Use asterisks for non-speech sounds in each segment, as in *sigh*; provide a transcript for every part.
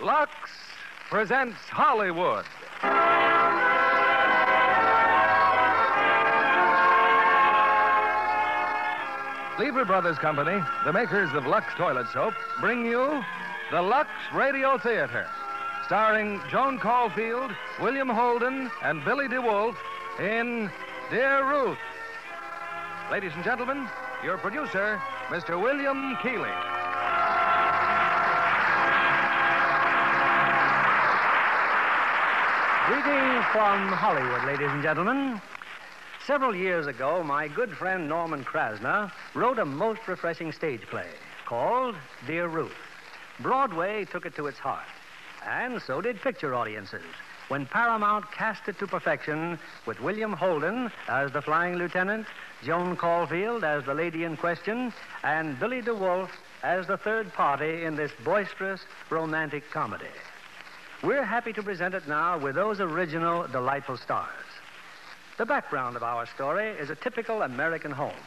Lux presents Hollywood. Lever Brothers Company, the makers of Lux Toilet Soap, bring you the Lux Radio Theater, starring Joan Caulfield, William Holden, and Billy De Wolfe in Dear Ruth. Ladies and gentlemen, your producer, Mr. William Keighley. Greetings from Hollywood, ladies and gentlemen. Several years ago, my good friend Norman Krasna wrote a most refreshing stage play called Dear Ruth. Broadway took it to its heart, and so did picture audiences when Paramount cast it to perfection with William Holden as the flying lieutenant, Joan Caulfield as the lady in question, and Billy De Wolfe as the third party in this boisterous romantic comedy. We're happy to present it now with those original, delightful stars. The background of our story is a typical American home,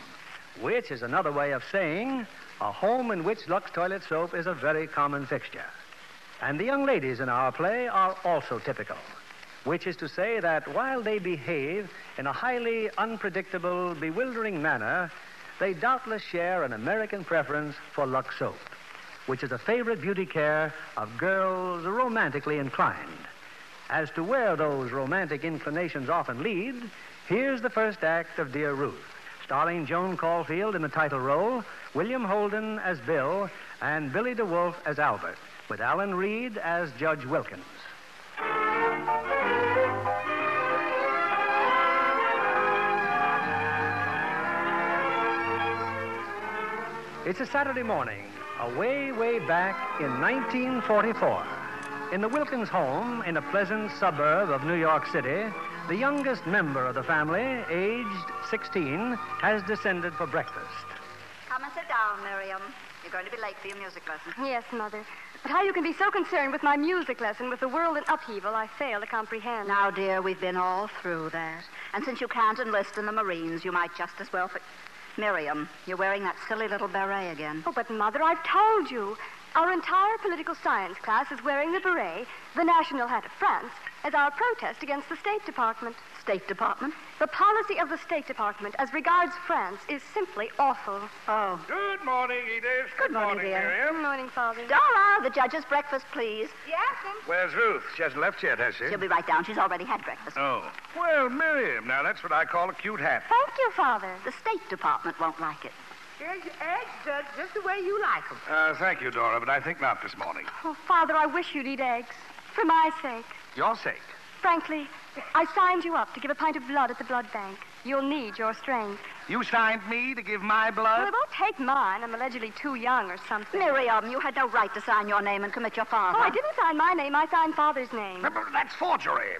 which is another way of saying a home in which Lux toilet soap is a very common fixture. And the young ladies in our play are also typical, which is to say that while they behave in a highly unpredictable, bewildering manner, they doubtless share an American preference for Lux soap which is a favorite beauty care of girls romantically inclined. As to where those romantic inclinations often lead, here's the first act of Dear Ruth, starring Joan Caulfield in the title role, William Holden as Bill, and Billy De Wolfe as Albert, with Alan Reed as Judge Wilkins. It's a Saturday morning, way, way back in 1944. In the Wilkins home in a pleasant suburb of New York City, the youngest member of the family, aged 16, has descended for breakfast. Come and sit down, Miriam. You're going to be late for your music lesson. Yes, Mother. But how you can be so concerned with my music lesson with the world in upheaval, I fail to comprehend. Now, dear, we've been all through that. And since you can't enlist in the Marines, you might just as well. For... Miriam, you're wearing that silly little beret again. Oh, but Mother, I've told you. Our entire political science class is wearing the beret, the national hat of France, as our protest against the State Department. State Department? The policy of the State Department as regards France is simply awful. Oh. Good morning, Edith. Good morning, dear. Miriam. Good morning, Father. Dora, the judge's breakfast, please. Yes, and... Where's Ruth? She hasn't left yet, has she? She'll be right down. She's already had breakfast. Oh. Well, Miriam, now that's what I call a cute hat. Thank you, Father. The State Department won't like it. Here's your eggs, Judge, just the way you like them. Uh, thank you, Dora, but I think not this morning. Oh, Father, I wish you'd eat eggs. For my sake. Your sake. Frankly, I signed you up to give a pint of blood at the blood bank. You'll need your strength. You signed me to give my Well, blood? it won't take mine. I'm allegedly too young or something. Miriam, you had no right to sign your name and commit your father. Oh, I didn't sign my name. I signed Father's name. But- but That's forgery.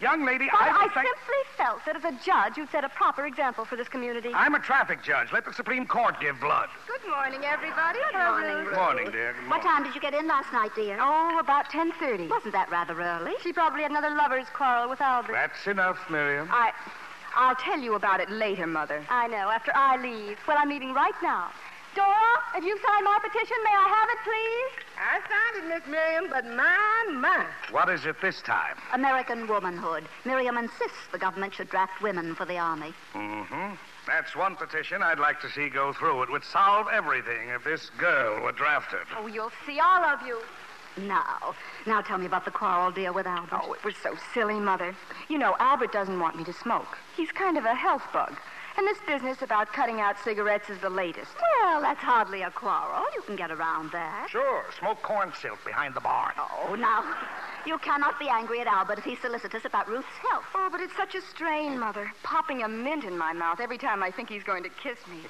Young lady, Father, I I would think... simply felt that as a judge, you'd set a proper example for this community. I'm a traffic judge. Let the Supreme Court give blood. Good morning, everybody. Good morning, Ruth. Morning, dear. Good What time did you get in last night, dear? Oh, about 10.30. Wasn't that rather early? She probably had another lover's quarrel with Albert. That's enough, Miriam. I, I'll tell you about it later, Mother. I know, after I leave. Well, I'm leaving right now. Dora, if you signed my petition, may I have it, please? I signed it, Miss Miriam, but my, my. What is it this time? American womanhood. Miriam insists the government should draft women for the army. Mm-hmm. That's one petition I'd like to see go through. It would solve everything if this girl were drafted. Oh, you'll see all of you. Now, now tell me about the quarrel, dear, with Albert. Oh, it was so silly, Mother. You know, Albert doesn't want me to smoke. He's kind of a health bug. And this business about cutting out cigarettes is the latest. Well, that's hardly a quarrel. You can get around that. Sure, smoke corn silk behind the barn. Oh, now, *laughs* you cannot be angry at Albert if he's solicitous about Ruth's health. Oh, but it's such a strain, Mother. Popping a mint in my mouth every time I think he's going to kiss me.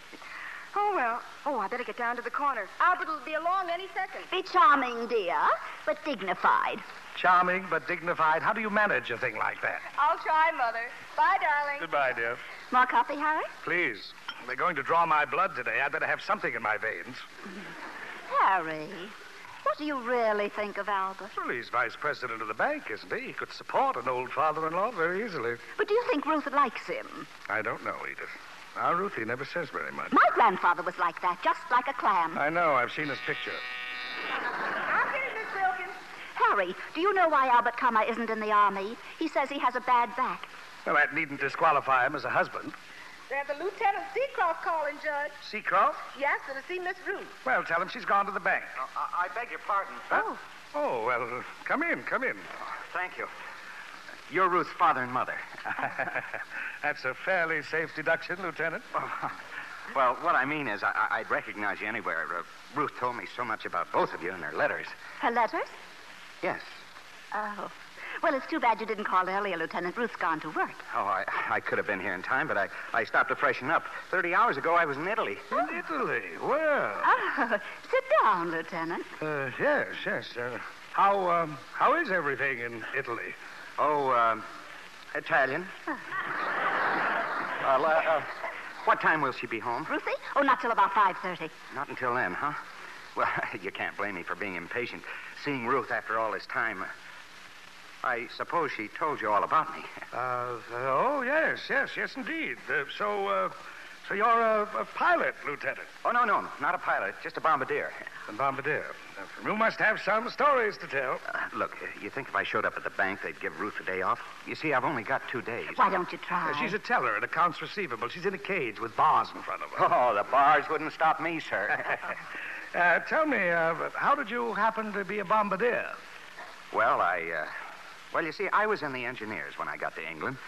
Oh, well. Oh, I better get down to the corner. Albert will be along any second. Be charming, dear, but dignified. Charming but dignified. How do you manage a thing like that? I'll try, Mother. Bye, darling. Goodbye, dear. More coffee, Harry? Please. They're going to draw my blood today. I'd better have something in my veins. Harry, what do you really think of Albert? Well, he's vice president of the bank, isn't he? He could support an old father-in-law very easily. But do you think Ruth likes him? I don't know, Edith. Our Ruthie never says very much. My grandfather was like that, just like a clam. I know. I've seen his picture. I'll get it, Miss Wilkins. Harry, do you know why Albert Kummer isn't in the army? He says he has a bad back. Well, that needn't disqualify him as a husband. There's a Lieutenant Seacroft calling, Judge. Seacroft? Yes, and to see Miss Ruth. Well, tell him she's gone to the bank. I, I beg your pardon. Oh. Oh, well, uh, come in, come in. Thank you. You're Ruth's father and mother. *laughs* That's a fairly safe deduction, Lieutenant. *laughs* Well, what I mean is, I, I'd recognize you anywhere. Uh, Ruth told me so much about both of you in her letters. Her letters? Yes. Oh. Well, it's too bad you didn't call earlier, Lieutenant. Ruth's gone to work. Oh, I, I could have been here in time, but I, I stopped to freshen up. Thirty hours ago, I was in Italy. In Italy? Well, Oh, *laughs* sit down, Lieutenant. uh, yes, yes. Uh, how, um, how is everything in Italy? Oh, um, Italian. *laughs* well, uh, uh, what time will she be home? Ruthie? Oh, not till about 5.30. Not until then, huh? Well, *laughs* you can't blame me for being impatient. Seeing Ruth after all this time. I suppose she told you all about me. *laughs* Uh, oh, yes, yes, yes, indeed. Uh, so, uh, so you're a, a pilot, Lieutenant. Oh, no, no, not a pilot, just a bombardier. A bombardier. Uh, you must have some stories to tell. Uh, look, uh, you think if I showed up at the bank, they'd give Ruth a day off? You see, I've only got two days. Why don't you try? Uh, she's a teller at accounts receivable. She's in a cage with bars in front of her. Oh, the bars wouldn't stop me, sir. *laughs* Uh, tell me, uh, how did you happen to be a bombardier? well, I, uh, well, you see, I was in the engineers when I got to England,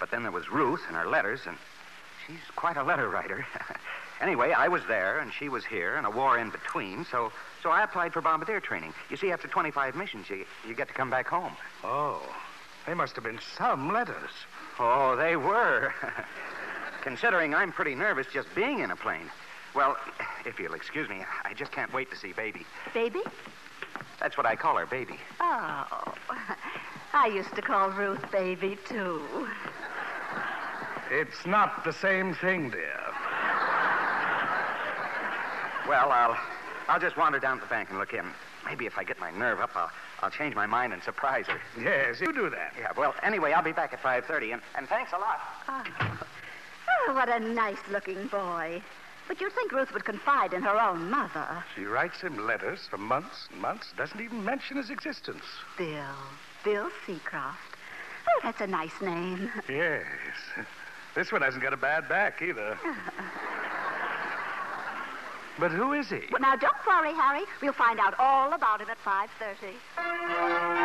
but then there was Ruth and her letters, and she's quite a letter writer. *laughs* anyway, I was there, and she was here, and a war in between, so, so I applied for bombardier training. You see, after 25 missions, you, you get to come back home. Oh, they must have been some letters. Oh, they were. *laughs* Considering I'm pretty nervous just being in a plane. Well, if you'll excuse me, I just can't wait to see Baby. Baby? That's what I call her, Baby. Oh. *laughs* I used to call Ruth Baby, too. It's not the same thing, dear. Well, I'll, I'll just wander down to the bank and look in. Maybe if I get my nerve up, I'll, I'll change my mind and surprise her. Yes, you do that. Yeah, well, anyway, I'll be back at 5.30, and, and thanks a lot. Oh, what a nice looking boy. But you'd think Ruth would confide in her own mother. She writes him letters for months and months, doesn't even mention his existence. Bill. Bill Seacroft. Oh, that's a nice name. *laughs* Yes. This one hasn't got a bad back either. but who is he? Well, now, don't worry, Harry. We'll find out all about him at 5.30.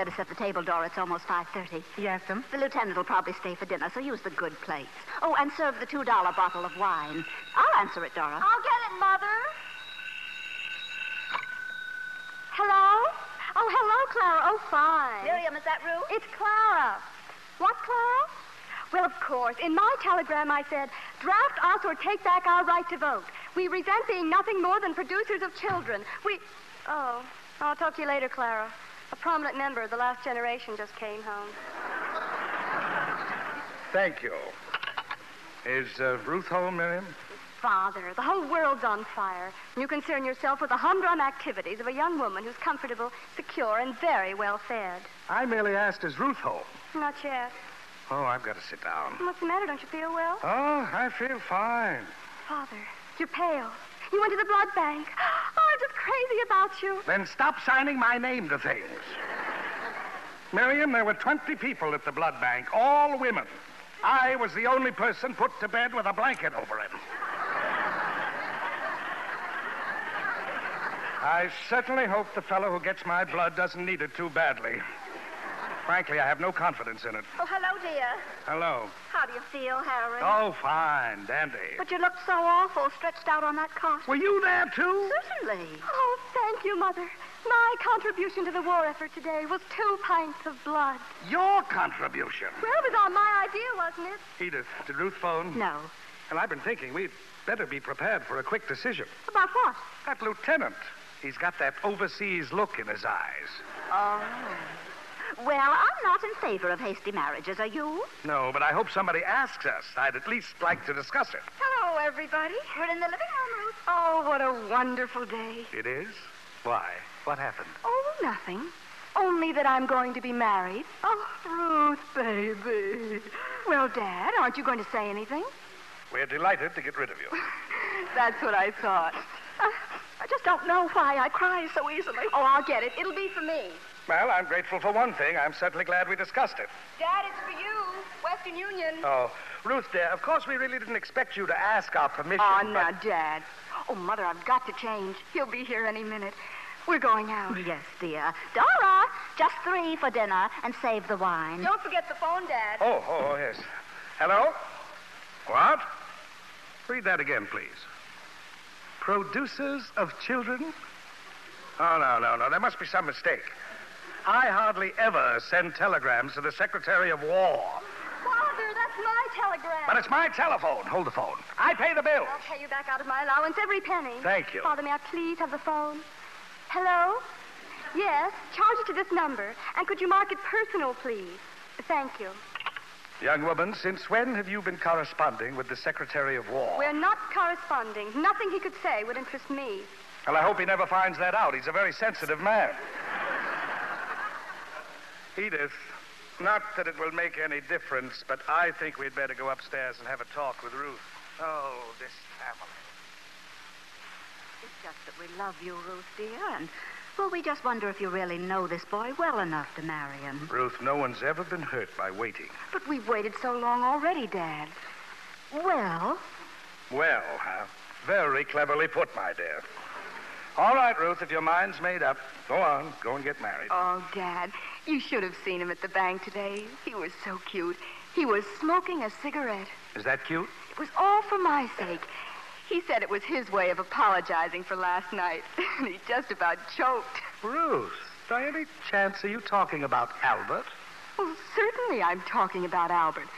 Better set the table, Dora. It's almost 5.30. Yes, ma'am. The lieutenant will probably stay for dinner, so use the good plates. Oh, and serve the $2 bottle of wine. I'll answer it, Dora. I'll get it, Mother. Hello? Oh, hello, Clara. Oh, fine. Miriam, is that Ruth? It's Clara. What, Clara? Well, of course. In my telegram, I said, draft us or take back our right to vote. We resent being nothing more than producers of children. We. Oh, I'll talk to you later, Clara. A prominent member of the last generation just came home. Thank you. Is uh, Ruth home, Miriam? Father, the whole world's on fire. You concern yourself with the humdrum activities of a young woman who's comfortable, secure, and very well fed. I merely asked, is Ruth home? Not yet. Oh, I've got to sit down. What's the matter? Don't you feel well? Oh, I feel fine. Father, you're pale. You went to the blood bank. Oh, I'm just crazy about you. Then stop signing my name to things. Miriam, there were 20 people at the blood bank, all women. I was the only person put to bed with a blanket over him. I certainly hope the fellow who gets my blood doesn't need it too badly. Frankly, I have no confidence in it. Oh, hello, dear. Hello. How do you feel, Harry? Oh, fine, dandy. But you looked so awful stretched out on that cot. Were you there, too? Certainly. Oh, thank you, Mother. My contribution to the war effort today was two pints of blood. Your contribution. Well, it was on my idea, wasn't it? Edith, did Ruth phone? No. Well, I've been thinking we'd better be prepared for a quick decision. About what? That lieutenant, he's got that overseas look in his eyes. Oh. Well, I'm not in favor of hasty marriages, are you? No, but I hope somebody asks us. I'd at least like to discuss it. Hello, everybody. We're in the living room, Ruth. Oh, what a wonderful day. It is? Why? What happened? Oh, nothing. Only that I'm going to be married. Oh, Ruth, baby. Well, Dad, aren't you going to say anything? We're delighted to get rid of you. *laughs* That's what I thought. Uh, I just don't know why I cry so easily. Oh, I'll get it. It'll be for me. Well, I'm grateful for one thing. I'm certainly glad we discussed it. Dad, it's for you. Western Union. Oh, Ruth, dear, of course we really didn't expect you to ask our permission. Oh, but- now, Dad. Oh, Mother, I've got to change. He'll be here any minute. We're going out. Yes, dear. Dora, just three for dinner and save the wine. Don't forget the phone, Dad. Oh, oh, oh, yes. Hello? What? Read that again, please. Producers of children? Oh, no, no, no. There must be some mistake. I hardly ever send telegrams to the Secretary of War. Father, that's my telegram. But it's my telephone. Hold the phone. I pay the bill. I'll pay you back out of my allowance every penny. Thank you. Father, may I please have the phone? Hello? Yes, charge it to this number. And could you mark it personal, please? Thank you. Young woman, since when have you been corresponding with the Secretary of War? We're not corresponding. Nothing he could say would interest me. Well, I hope he never finds that out. He's a very sensitive man. Edith, not that it will make any difference, but I think we'd better go upstairs and have a talk with Ruth. Oh, this family. It's just that we love you, Ruth, dear, and well, we just wonder if you really know this boy well enough to marry him. Ruth, no one's ever been hurt by waiting. But we've waited so long already, Dad. Well, Well, huh? Very cleverly put, my dear. All right, Ruth, if your mind's made up, go on. Go and get married. Oh, Dad, you should have seen him at the bank today. He was so cute. He was smoking a cigarette. Is that cute? It was all for my sake. He said it was his way of apologizing for last night. *laughs* And he just about choked. Ruth, by any chance are you talking about Albert? Well, certainly I'm talking about Albert.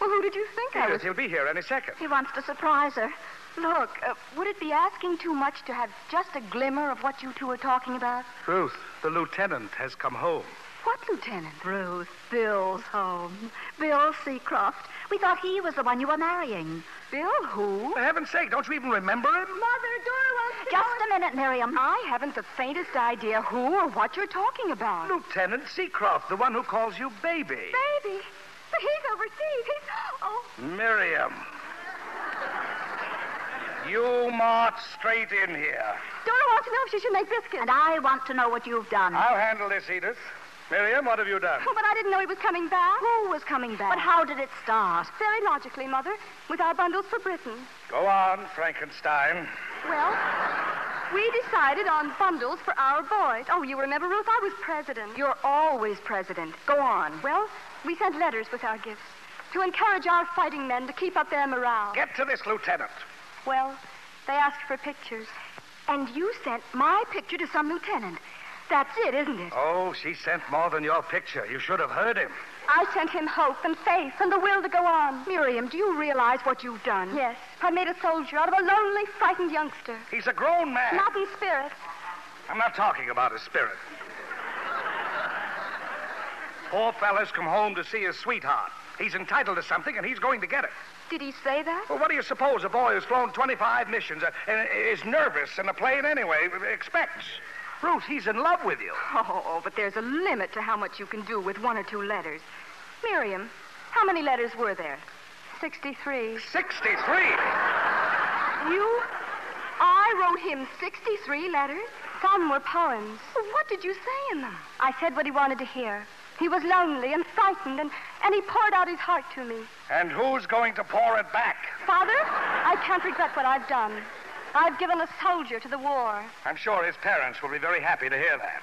Well, who did you think I was? he'll be here any second. he wants to surprise her. Look, uh, would it be asking too much to have just a glimmer of what you two are talking about? Ruth, the lieutenant has come home. What lieutenant? Ruth, Bill's home. Bill Seacroft. We thought he was the one you were marrying. Bill who? For heaven's sake, don't you even remember him? Mother, Dora wants to Just know- a minute, Miriam. I haven't the faintest idea who or what you're talking about. Lieutenant Seacroft, the one who calls you baby. Baby. But he's overseas. He's. Oh. Miriam. You march straight in here. Dora wants to know if she should make biscuits. And I want to know what you've done. I'll handle this, Edith. Miriam, what have you done? Oh, but I didn't know he was coming back. Who was coming back? But how did it start? Very logically, Mother, with our bundles for Britain. Go on, Frankenstein. Well, we decided on bundles for our boys. Oh, you remember, Ruth? I was president. You're always president. Go on. Well, we sent letters with our gifts to encourage our fighting men to keep up their morale. Get to this, Lieutenant. Well, they asked for pictures. And you sent my picture to some lieutenant. That's it, isn't it? Oh, she sent more than your picture. You should have heard him. I sent him hope and faith and the will to go on. Miriam, do you realize what you've done? Yes, I made a soldier out of a lonely, frightened youngster. He's a grown man. Not in spirit. I'm not talking about his spirit. Poor fella's come home to see his sweetheart. He's entitled to something, and he's going to get it. Did he say that? Well, what do you suppose a boy who's flown 25 missions uh, and is nervous in a plane anyway expects? Ruth, he's in love with you. Oh, but there's a limit to how much you can do with one or two letters. Miriam, how many letters were there? 63. 63. You? I wrote him 63 letters? Some were poems. Well, what did you say in them? I said what he wanted to hear. He was lonely and frightened, and, and he poured out his heart to me. And who's going to pour it back? Father, I can't regret what I've done. I've given a soldier to the war. I'm sure his parents will be very happy to hear that.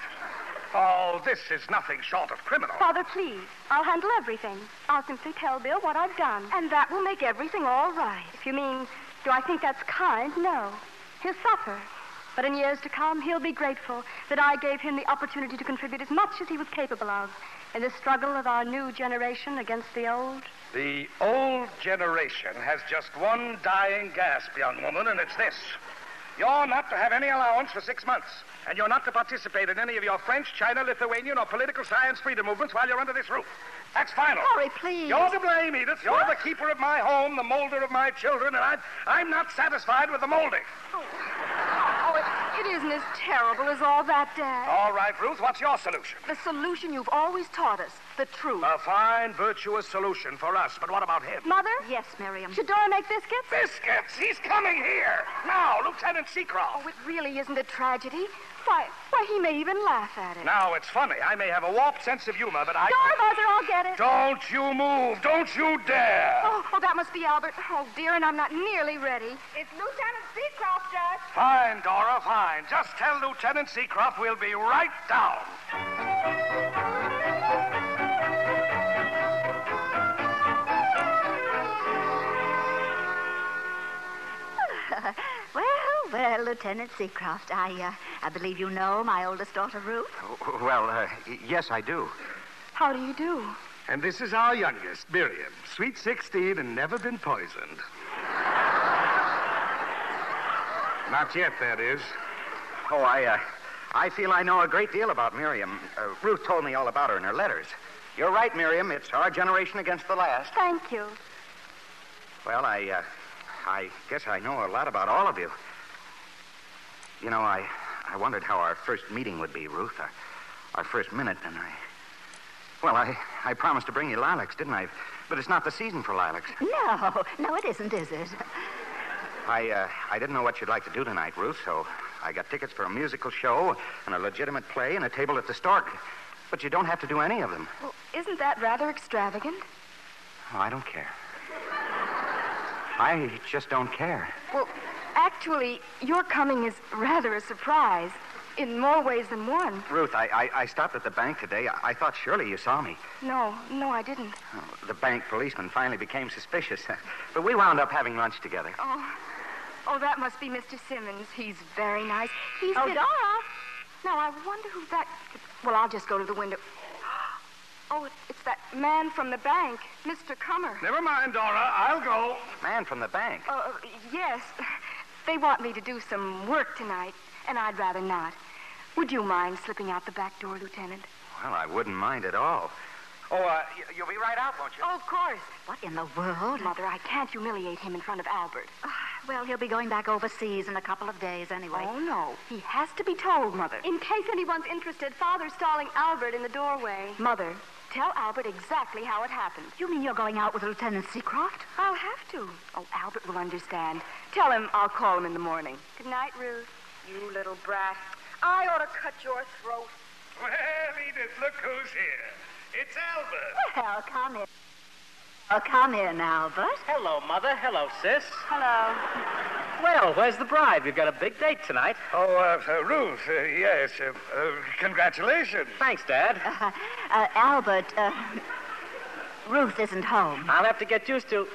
Oh, this is nothing short of criminal. Father, please, I'll handle everything. I'll simply tell Bill what I've done. And that will make everything all right. If you mean, do I think that's kind? No. He'll suffer. But in years to come, he'll be grateful that I gave him the opportunity to contribute as much as he was capable of in the struggle of our new generation against the old. The old generation has just one dying gasp, young woman, and it's this. You're not to have any allowance for six months, and you're not to participate in any of your French, China, Lithuanian, or political science freedom movements while you're under this roof. That's final. Hurry, please. You're to blame, Edith. You're the keeper of my home, the molder of my children, and I'm, I'm not satisfied with the molding. Oh, it isn't as terrible as all that, Dad. All right, Ruth, what's your solution? The solution you've always taught us, the truth. A fine, virtuous solution for us, but what about him? Mother, Yes, Miriam. should Dora make biscuits? Biscuits! He's coming here! Now, Lieutenant Seacroft! Oh, it really isn't a tragedy. Why, why, he may even laugh at it. Now, it's funny. I may have a warped sense of humor, but I. Dora, Mother, I'll get it. Don't you move! Don't you dare! Oh, oh, that must be Albert. Oh, dear, and I'm not nearly ready. It's Lieutenant Seacroft, Judge. Fine, Dora, fine. Just tell Lieutenant Seacroft we'll be right down. Well, well, Lieutenant Seacroft, I, uh, I believe you know my oldest daughter, Ruth. Oh, Well, uh, yes, I do. How do you do? And this is our youngest, Miriam. Sweet 16 and never been poisoned. Not yet, that is. Oh, I, uh, I feel I know a great deal about Miriam. Uh, Ruth told me all about her in her letters. You're right, Miriam. It's our generation against the last. Thank you. Well, I, uh, I guess I know a lot about all of you. You know, I, I wondered how our first meeting would be, Ruth. Our, our first minute, and I. Well, I, I promised to bring you lilacs, didn't I? But it's not the season for lilacs. No, no, it isn't, is it? I, uh, I didn't know what you'd like to do tonight, Ruth, so I got tickets for a musical show and a legitimate play and a table at the Stork. But you don't have to do any of them. Well, isn't that rather extravagant? Oh, I don't care. I just don't care. Well, actually, your coming is rather a surprise in more ways than one. Ruth, I, I, I stopped at the bank today. I, I thought surely you saw me. No, no, I didn't. Oh, the bank policeman finally became suspicious. *laughs* but we wound up having lunch together. Oh, oh, that must be Mr. Simmons. He's very nice. He's Oh, been- Dora. Now, I wonder who that. Well, I'll just go to the window. *gasps* Oh, it's that man from the bank, Mr. Kummer. Never mind, Dora. I'll go. Man from the bank. Uh, uh, yes. They want me to do some work tonight, and I'd rather not. Would you mind slipping out the back door, Lieutenant? Well, I wouldn't mind at all. Oh, uh, you'll be right out, won't you? Oh, of course. What in the world? Mother, I can't humiliate him in front of Albert. Well, he'll be going back overseas in a couple of days anyway. Oh, no. He has to be told, Mother. In case anyone's interested, Father's stalling Albert in the doorway. Mother, tell Albert exactly how it happened. You mean you're going out with Lieutenant Seacroft? I'll have to. Oh, Albert will understand. Tell him I'll call him in the morning. Good night, Ruth. You little brat. I ought to cut your throat. Well, Edith, look who's here. It's Albert. Well, come in. Oh, come in, Albert. Hello, Mother. Hello, sis. Hello. Well, where's the bride? We've got a big date tonight. Oh, uh, uh, Ruth, uh, yes. Uh, uh, congratulations. Thanks, Dad. *laughs* Uh, uh, Albert, uh, Ruth isn't home. I'll have to get used to.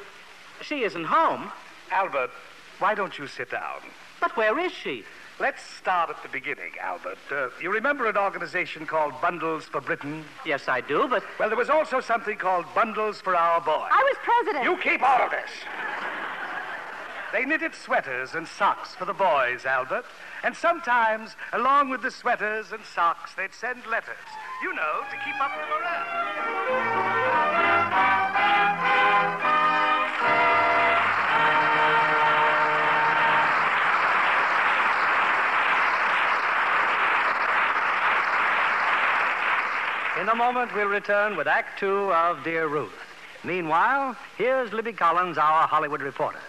She isn't home. Albert, why don't you sit down? But where is she? Let's start at the beginning, Albert. Uh, you remember an organization called Bundles for Britain? Yes, I do, but Well, there was also something called Bundles for Our Boy. I was president. You keep all of this. They knitted sweaters and socks for the boys, Albert. And sometimes, along with the sweaters and socks, they'd send letters. You know, to keep up the morale. In a moment we'll return with Act Two of Dear Ruth. Meanwhile, here's Libby Collins, our Hollywood reporter.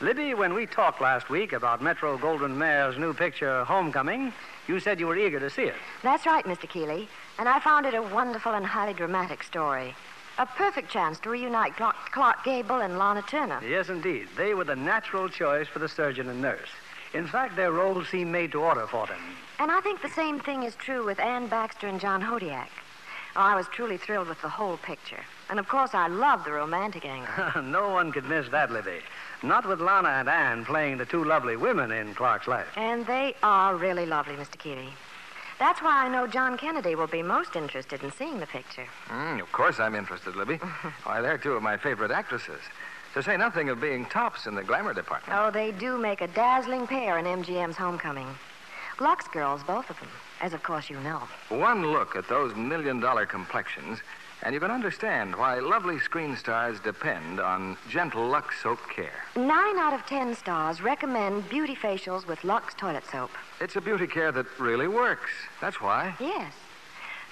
Libby, when we talked last week about Metro Goldwyn Mayer's new picture, Homecoming, you said you were eager to see it. That's right, Mr. Keighley. And I found it a wonderful and highly dramatic story. A perfect chance to reunite Clark, Clark Gable and Lana Turner. Yes, indeed. They were the natural choice for the surgeon and nurse. In fact, their roles seem made to order for them. And I think the same thing is true with Anne Baxter and John Hodiak. Oh, I was truly thrilled with the whole picture. And of course, I love the romantic angle. *laughs* no one could miss that, Libby. Not with Lana and Anne playing the two lovely women in Clark's life. and they are really lovely, Mr. Keighley. That's why I know John Kennedy will be most interested in seeing the picture. Mm, of course I'm interested, Libby. *laughs* Why, they're two of my favorite actresses. To say nothing of being tops in the glamour department. Oh, they do make a dazzling pair in MGM's Homecoming. Lux girls, both of them, as of course you know. One look at those million dollar complexions, And you can understand why lovely screen stars depend on gentle Lux soap care. Nine out of ten stars recommend beauty facials with Lux toilet soap. It's a beauty care that really works. That's why. Yes.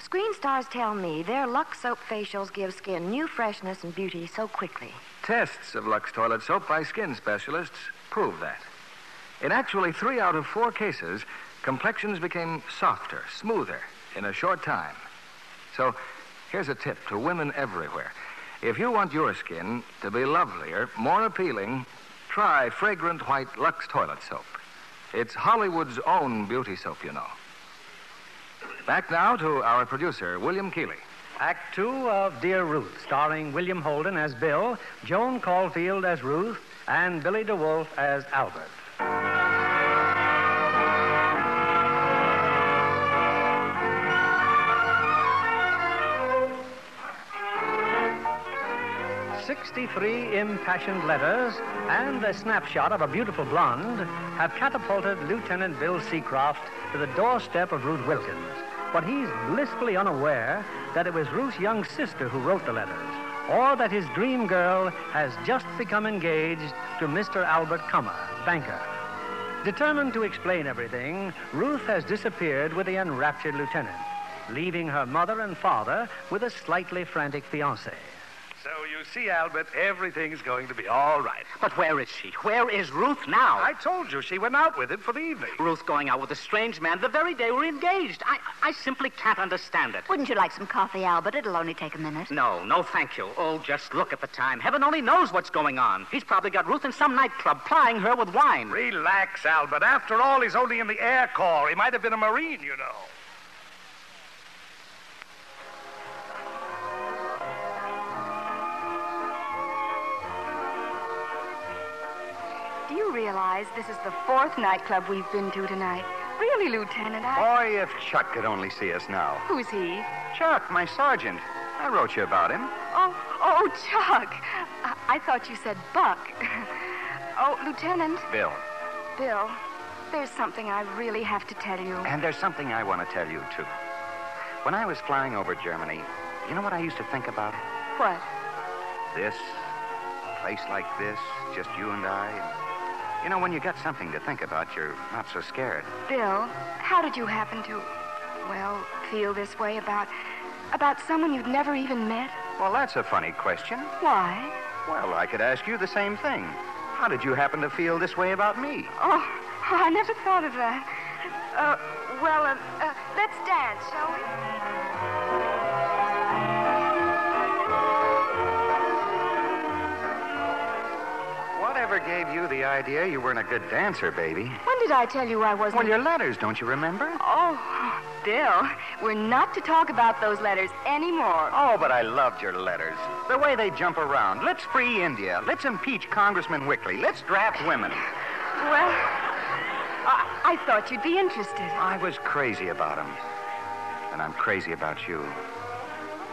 Screen stars tell me their Lux soap facials give skin new freshness and beauty so quickly. Tests of Lux toilet soap by skin specialists prove that. In actually three out of four cases, complexions became softer, smoother in a short time. So, here's a tip to women everywhere. If you want your skin to be lovelier, more appealing, try fragrant white Lux toilet soap. It's Hollywood's own beauty soap, you know. Back now to our producer, William Keighley. Act two of Dear Ruth, starring William Holden as Bill, Joan Caulfield as Ruth, and Billy De Wolfe as Albert. Sixty-three impassioned letters and a snapshot of a beautiful blonde have catapulted Lieutenant Bill Seacroft to the doorstep of Ruth Wilkins. But he's blissfully unaware that it was Ruth's young sister who wrote the letters, or that his dream girl has just become engaged to Mr. Albert Kummer, banker. Determined to explain everything, Ruth has disappeared with the enraptured lieutenant, leaving her mother and father with a slightly frantic fiancé. So you see, Albert, everything's going to be all right. But where is she? Where is Ruth now? I told you she went out with him for the evening. Ruth going out with a strange man the very day we're engaged. I, I simply can't understand it. Wouldn't you like some coffee, Albert? It'll only take a minute. No, no, thank you. Oh, just look at the time. Heaven only knows what's going on. He's probably got Ruth in some nightclub plying her with wine. Relax, Albert. After all, he's only in the Air Corps. He might have been a Marine, you know. Realize this is the fourth nightclub we've been to tonight? Really, Lieutenant, I... Boy, if Chuck could only see us now. Who's he? Chuck, my sergeant. I wrote you about him. Oh, oh, Chuck. I, I thought you said Buck. *laughs* oh, Lieutenant. Bill. Bill, there's something I really have to tell you. And there's something I want to tell you, too. When I was flying over Germany, you know what I used to think about? What? This, a place like this, just you and I. You know, when you got something to think about, you're not so scared. Bill, how did you happen to, well, feel this way about, about someone you'd never even met? Well, that's a funny question. Why? Well, I could ask you the same thing. How did you happen to feel this way about me? Oh, I never thought of that. Uh, well, uh, uh, let's dance, shall we? Gave you the idea you weren't a good dancer, baby? When did I tell you I wasn't? Well, your letters, don't you remember? Oh, Bill, we're not to talk about those letters anymore. Oh, but I loved your letters. The way they jump around. Let's free India. Let's impeach Congressman Wickley. Let's draft women. Well, I, I thought you'd be interested. I was crazy about him. And I'm crazy about you.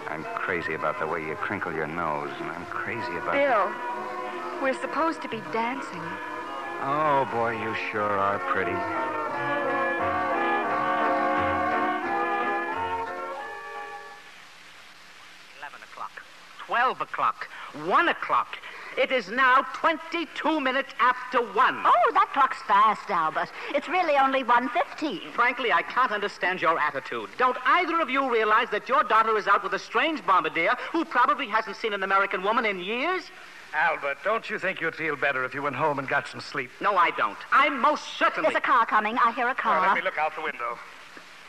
I'm crazy about the way you crinkle your nose, and I'm crazy about. Bill, we're supposed to be dancing. Oh, boy, you sure are pretty. Eleven o'clock. Twelve o'clock. One o'clock. It is now 22 minutes after one. Oh, that clock's fast, Albert. It's really only 1.15. Frankly, I can't understand your attitude. Don't either of you realize that your daughter is out with a strange bombardier who probably hasn't seen an American woman in years? Albert, don't you think you'd feel better if you went home and got some sleep? No, I don't. I'm most certainly. There's a car coming. I hear a car. Well, let me look out the window.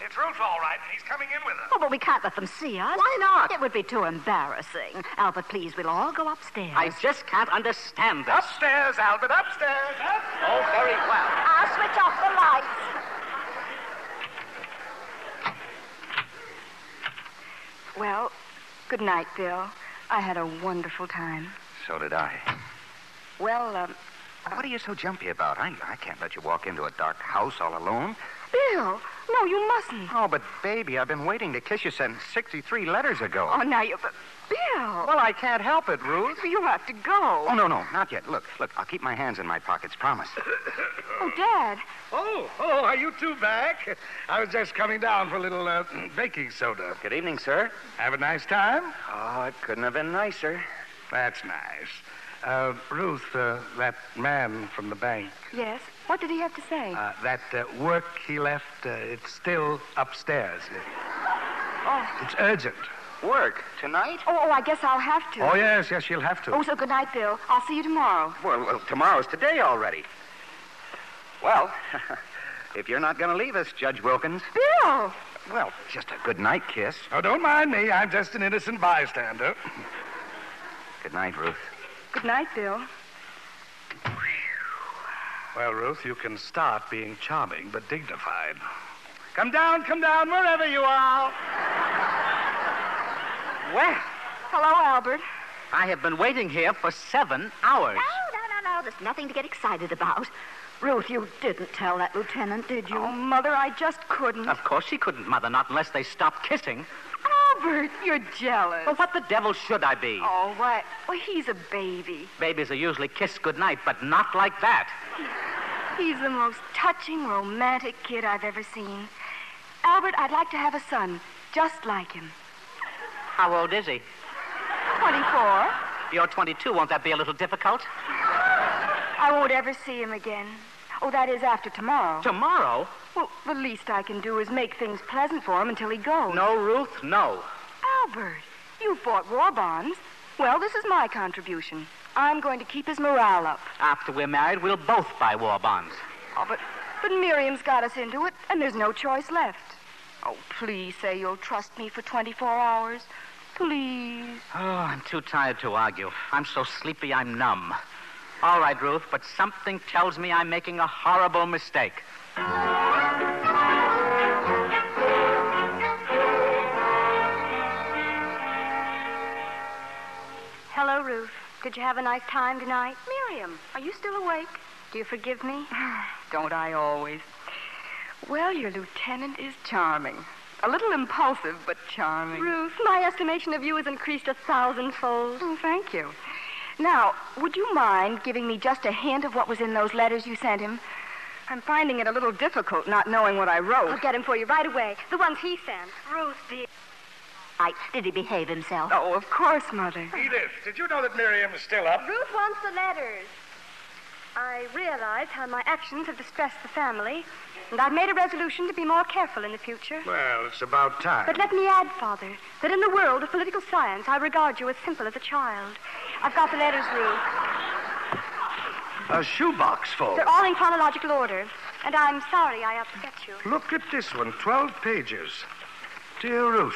It's Ruth, all right. He's coming in with her. Oh, but we can't let them see us. Why not? It would be too embarrassing. Albert, please, we'll all go upstairs. I just can't understand this. Upstairs, Albert, upstairs. Up. Oh, very well. I'll switch off the lights. Well, good night, Bill. I had a wonderful time. So did I. *laughs* Well, um, What are you so jumpy about? I, I can't let you walk into a dark house all alone. Bill, no, you mustn't. Oh, but baby, I've been waiting to kiss you since 63 letters ago. Oh, now you. But Bill, Well, I can't help it, Ruth. you have to go. Oh, no, no, not yet. Look, look, I'll keep my hands in my pockets, promise. Oh, Dad. Oh, oh, are you two back? I was just coming down for a little uh, baking soda. Good evening, sir. Have a nice time? Oh, it couldn't have been nicer. That's nice. Uh, Ruth, uh, that man from the bank, Yes. What did he have to say? uh, that uh, work he left, uh, it's still upstairs. oh. It's urgent. Work tonight? oh, oh, I guess I'll have to. Oh, yes, yes, you'll have to. Oh, so good night, Bill. I'll see you tomorrow. Well, well tomorrow's today already. Well, *laughs* if you're not going to leave us, Judge Wilkins. Bill! Well, just a good night kiss. Oh, don't mind me. I'm just an innocent bystander. Good night, Ruth. Good night, Bill. Well, Ruth, you can start being charming but dignified. Come down, come down, wherever you are. Well, Hello, Albert. I have been waiting here for seven hours. No, no, no, no. There's nothing to get excited about. Ruth, you didn't tell that lieutenant, did you? Oh, Mother, I just couldn't. Of course she couldn't, Mother, not unless they stopped kissing. Albert, you're jealous. Well, what the devil should I be? Oh, what? Well, he's a baby. Babies are usually kissed goodnight, but not like that. He's the most touching, romantic kid I've ever seen. Albert, I'd like to have a son just like him. How old is he? 24. You're 22. Won't that be a little difficult? I won't ever see him again. Oh, that is after tomorrow. Tomorrow? Well, the least I can do is make things pleasant for him until he goes. No, Ruth, no. Albert, you've bought war bonds. Well, this is my contribution. I'm going to keep his morale up. After we're married, we'll both buy war bonds. Oh, but, but Miriam's got us into it, and there's no choice left. Oh, please say you'll trust me for 24 hours. Please. Oh, I'm too tired to argue. I'm so sleepy I'm numb. All right, Ruth, but something tells me I'm making a horrible mistake. Hello, Ruth. Did you have a nice time tonight? Miriam, are you still awake? Do you forgive me? *sighs* Don't I always? Well, your lieutenant is charming. A little impulsive, but charming. Ruth, my estimation of you has increased a thousandfold. Oh, thank you. Now, would you mind giving me just a hint of what was in those letters you sent him? I'm finding it a little difficult not knowing what I wrote. I'll get him for you right away. The ones he sent. Ruth, dear. Right. Did he behave himself? Oh, of course, Mother. Edith, did you know that Miriam is still up? Ruth wants the letters. I realize how my actions have distressed the family, and I've made a resolution to be more careful in the future. Well, it's about time. But let me add, Father, that in the world of political science, I regard you as simple as a child. I've got the letters, Ruth. A shoebox full. They're all in chronological order, and I'm sorry I upset you. Look at this one, 12 pages. Dear Ruth,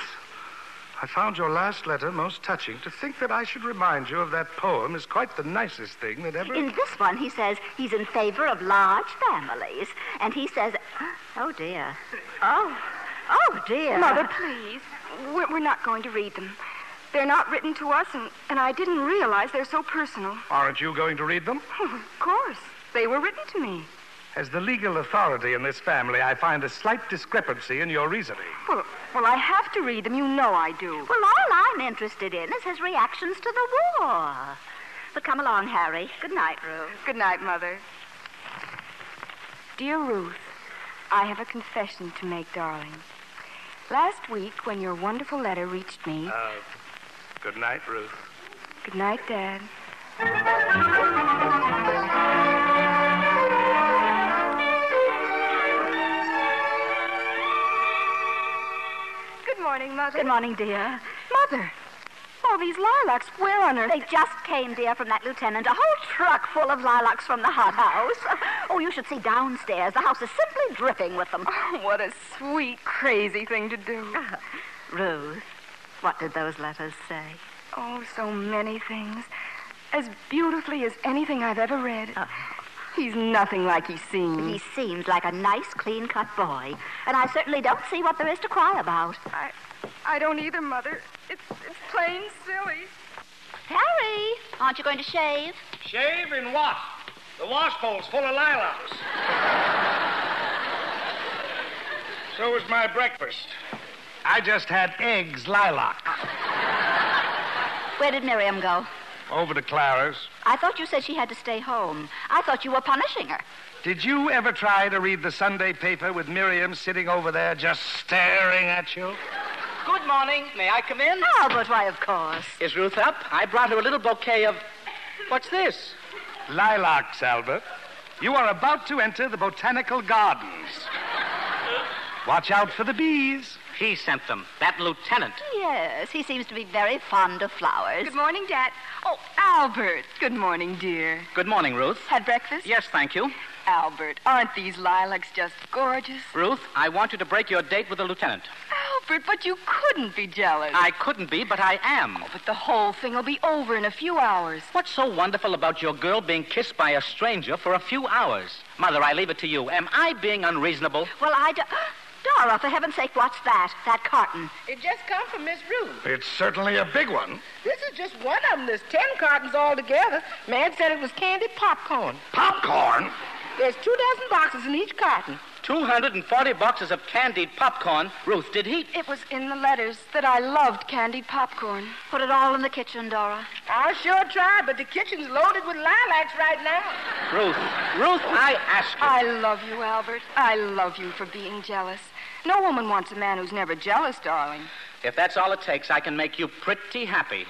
I found your last letter most touching. To think that I should remind you of that poem is quite the nicest thing that ever. In this one, he says he's in favor of large families. And he says, oh, dear. Oh, oh, dear. Mother, please. We're, we're not going to read them. They're not written to us, and, and I didn't realize they're so personal. Aren't you going to read them? Oh, *laughs* of course. They were written to me. As the legal authority in this family, I find a slight discrepancy in your reasoning. Well, well, I have to read them. You know I do. Well, all I'm interested in is his reactions to the war. But come along, Harry. Good night, Ruth. Good night, Mother. Dear Ruth, I have a confession to make, darling. Last week, when your wonderful letter reached me. Uh, good night, Ruth. Good night, Dad. Good morning, Mother. Good morning, dear. Mother, all these lilacs, where on earth? They just came, dear, from that lieutenant. A whole truck full of lilacs from the hothouse. Oh, you should see downstairs. The house is simply dripping with them. Oh, *laughs* what a sweet, crazy thing to do. *laughs* Ruth, what did those letters say? Oh, so many things. As beautifully as anything I've ever read. Oh. He's nothing like he seems. He seems like a nice, clean cut boy. And I certainly don't see what there is to cry about. I, I don't either, Mother. It's, it's plain silly. Harry, aren't you going to shave? Shave in what? The wash bowl's full of lilacs. *laughs* so was my breakfast. I just had eggs lilac. Where did Miriam go? Over to Clara's. I thought you said she had to stay home. I thought you were punishing her. Did you ever try to read the Sunday paper with Miriam sitting over there just staring at you? Good morning. May I come in? Ah, Albert, why, of course. Is Ruth up? I brought her a little bouquet of. What's this? Lilacs, Albert. You are about to enter the botanical gardens. Watch out for the bees. He sent them. That lieutenant. Yes, he seems to be very fond of flowers. Good morning, Dad. Oh, Albert. Good morning, dear. Good morning, Ruth. Had breakfast? Yes, thank you. Albert, aren't these lilacs just gorgeous? Ruth, I want you to break your date with the lieutenant. Albert, but you couldn't be jealous. I couldn't be, but I am. Oh, but the whole thing will be over in a few hours. What's so wonderful about your girl being kissed by a stranger for a few hours? Mother, I leave it to you. Am I being unreasonable? Well, I do... Dora, for heaven's sake, what's that? That carton. It just come from Miss Ruth. It's certainly a big one. This is just one of them. There's ten cartons altogether. Man said it was candied popcorn. Popcorn? There's two dozen boxes in each carton. 240 boxes of candied popcorn. Ruth, did he? It was in the letters that I loved candied popcorn. Put it all in the kitchen, Dora. I'll sure try, but the kitchen's loaded with lilacs right now. Ruth, Ruth, I ask you. I love you, Albert. I love you for being jealous. No woman wants a man who's never jealous, darling. If that's all it takes, I can make you pretty happy.